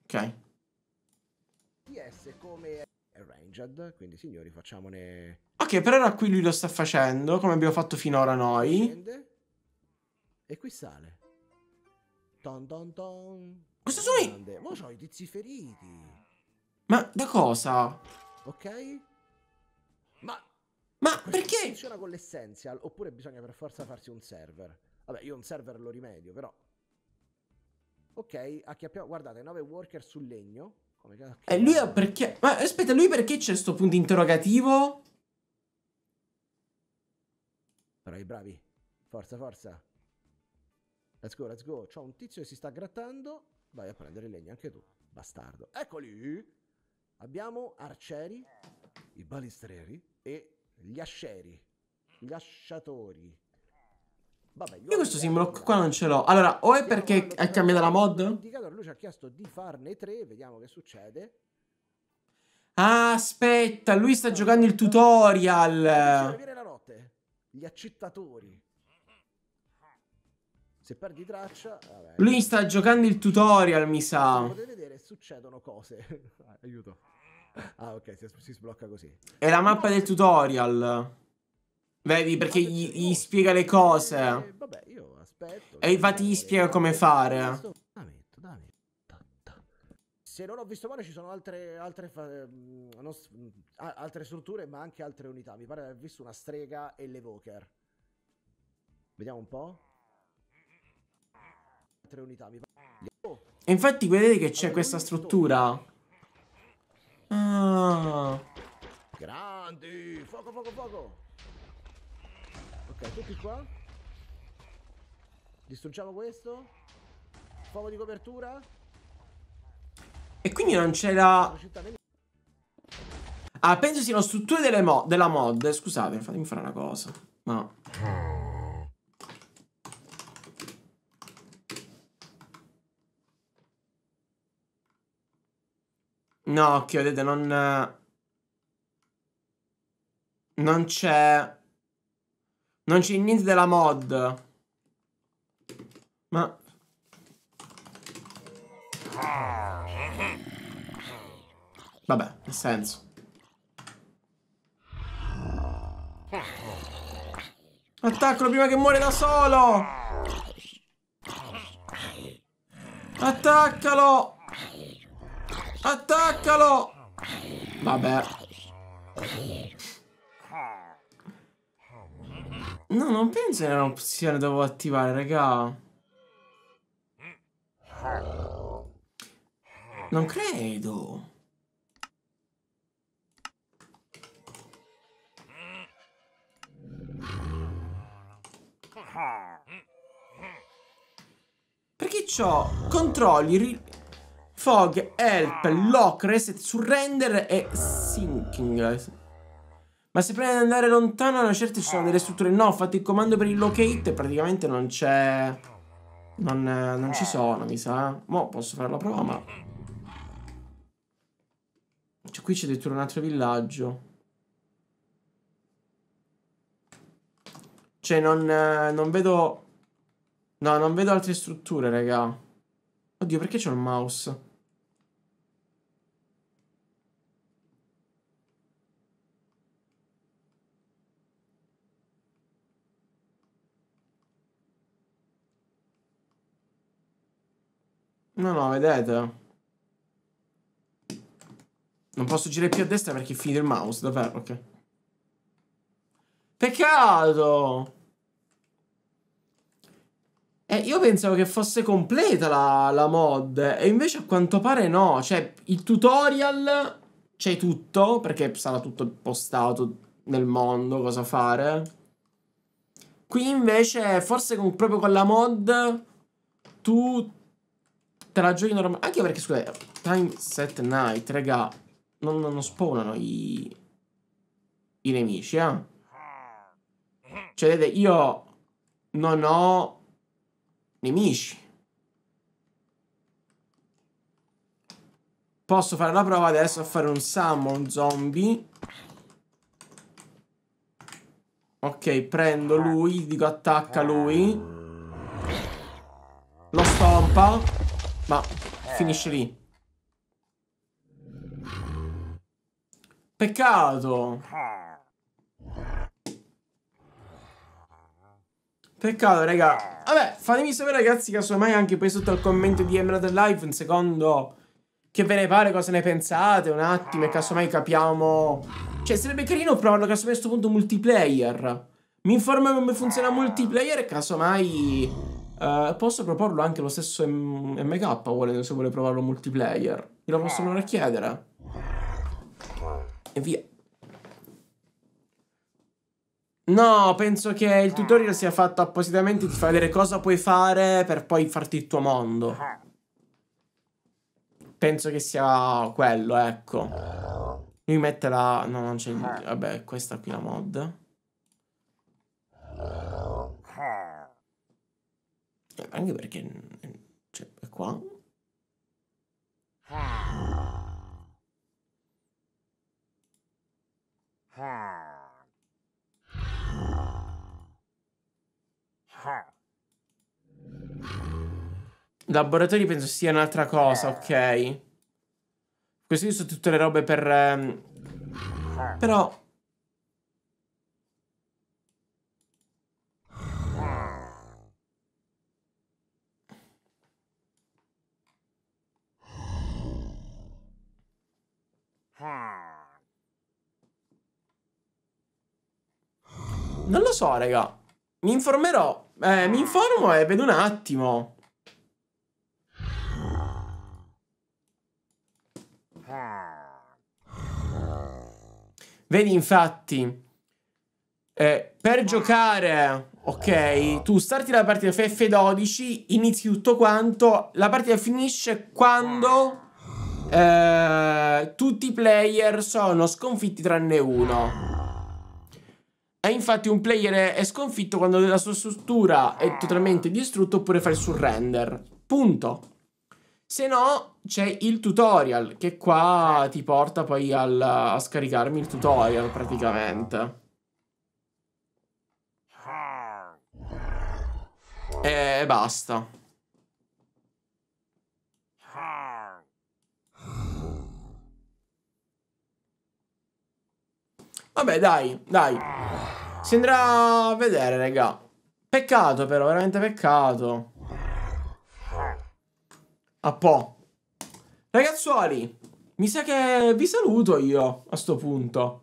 Ok. PS come arranged, quindi signori facciamone... Ok, per ora qui lui lo sta facendo, come abbiamo fatto finora noi. E qui sale. Ton ton ton. Questo sono i... Ma sono i tizi feriti. Ma da cosa? Ok? Ma... Ma perché? Funziona con l'essential oppure bisogna per forza farsi un server? Vabbè, io un server lo rimedio, però... Ok, acchiappiamo... Guardate, 9 worker sul legno. Come cacchio? E lui ha perché... Ma aspetta, lui perché c'è sto punto interrogativo? Bravi, bravi. Forza, forza. Let's go, let's go. C'ho un tizio che si sta grattando. Vai a prendere i legni anche tu, bastardo. Eccoli! Abbiamo arcieri, i balistreri e gli ascieri, gli asciatori. Vabbè, Io questo simbolo qua non ce l'ho. Allora, o è perché è cambiata la mod? Lui ci ha chiesto di farne tre, vediamo che succede. Ah, aspetta, lui sta giocando il tutorial. Viene la notte. Gli accettatori. Se perdi traccia, vabbè. Lui sta giocando il tutorial, mi sa. Come potete vedere succedono cose. Ah, Aiuto. Ah, ok, si, si sblocca così. È la mappa del tutorial. Vedi, perché gli, gli spiega le cose. Eh, vabbè, io aspetto. E infatti gli spiega come fare. Ta, ta. Se non ho visto male ci sono altre, altre, mm, altre strutture, ma anche altre unità. Mi pare di aver visto una strega e l'evoker. Vediamo un po'. Altre unità, mi pare. Oh, E infatti vedete che c'è questa struttura. Ah. grandi! Fuoco, fuoco, fuoco! Ok, tutti qua. Distruggiamo questo. Fuoco di copertura. E quindi non c'era... Ah, penso siano strutture mo- della mod. Scusate, fatemi fare una cosa. No. No, ok, vedete, non... Non c'è... Non c'è niente della mod. Ma... Vabbè, nel senso. Attaccalo prima che muore da solo! Attaccalo! Attaccalo! Vabbè. No, non penso che era un'opzione da attivare, raga. Non credo. Perché c'ho controlli, fog, help, lock, reset, surrender e sinking. Ma se prima di andare lontano una certa ci sono delle strutture. No, ho fatto il comando per il locate e praticamente non c'è... Non, non, ci sono, mi sa. Mo' posso fare la prova, ma... Cioè, qui c'è addirittura un altro villaggio. Cioè, non, non vedo... No, non vedo altre strutture, raga. Oddio, perché c'ho il mouse? No, no, vedete? Non posso girare più a destra perché è finito il mouse, davvero, ok. Peccato! Eh, io pensavo che fosse completa la, la mod, e invece a quanto pare no. Cioè, il tutorial c'è tutto, perché sarà tutto postato nel mondo, cosa fare. Qui invece, forse con, proprio con la mod, tu te la giochi normale. Anche perché, scusa, time set night, raga, non, non spawnano i, i nemici, eh. Cioè, vedete, io non ho nemici. Posso fare la prova adesso a fare un summon zombie. Ok, prendo lui, dico attacca lui. Lo stompa. Ma finisce lì. Peccato. Peccato, raga. Vabbè, fatemi sapere, ragazzi, casomai anche poi sotto al commento di Emerald Live un secondo che ve ne pare, cosa ne pensate, un attimo, e casomai capiamo... Cioè, sarebbe carino provarlo casomai a questo punto multiplayer. Mi informo come funziona multiplayer e casomai Uh, posso proporlo anche lo stesso M MK vuole, se vuole provarlo multiplayer. Glielo posso provare a chiedere. E via. No, penso che il tutorial sia fatto appositamente ti fa vedere cosa puoi fare per poi farti il tuo mondo. Penso che sia quello, ecco. Mi mette la... No, non c'è... Vabbè, questa qui la mod. Anche perché... Cioè, è qua. Laboratori penso sia un'altra cosa, ok. Queste sono tutte le robe per... Um... Però... Non lo so, raga. Mi informerò. Eh, mi informo e vedo un attimo. Vedi, infatti, eh, per giocare, ok, tu starti la partita FF12, inizi tutto quanto, la partita finisce quando eh, tutti i player sono sconfitti tranne uno. E infatti un player è sconfitto quando la sua struttura è totalmente distrutta oppure fa il surrender. Punto. Se no, c'è il tutorial, che qua ti porta poi al, a scaricarmi il tutorial, praticamente. E basta. Vabbè, dai, dai. Si andrà a vedere, raga. Peccato però, veramente peccato. A po'. Ragazzuoli, mi sa che vi saluto io a sto punto.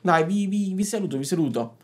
Dai, vi, vi, vi saluto, vi saluto.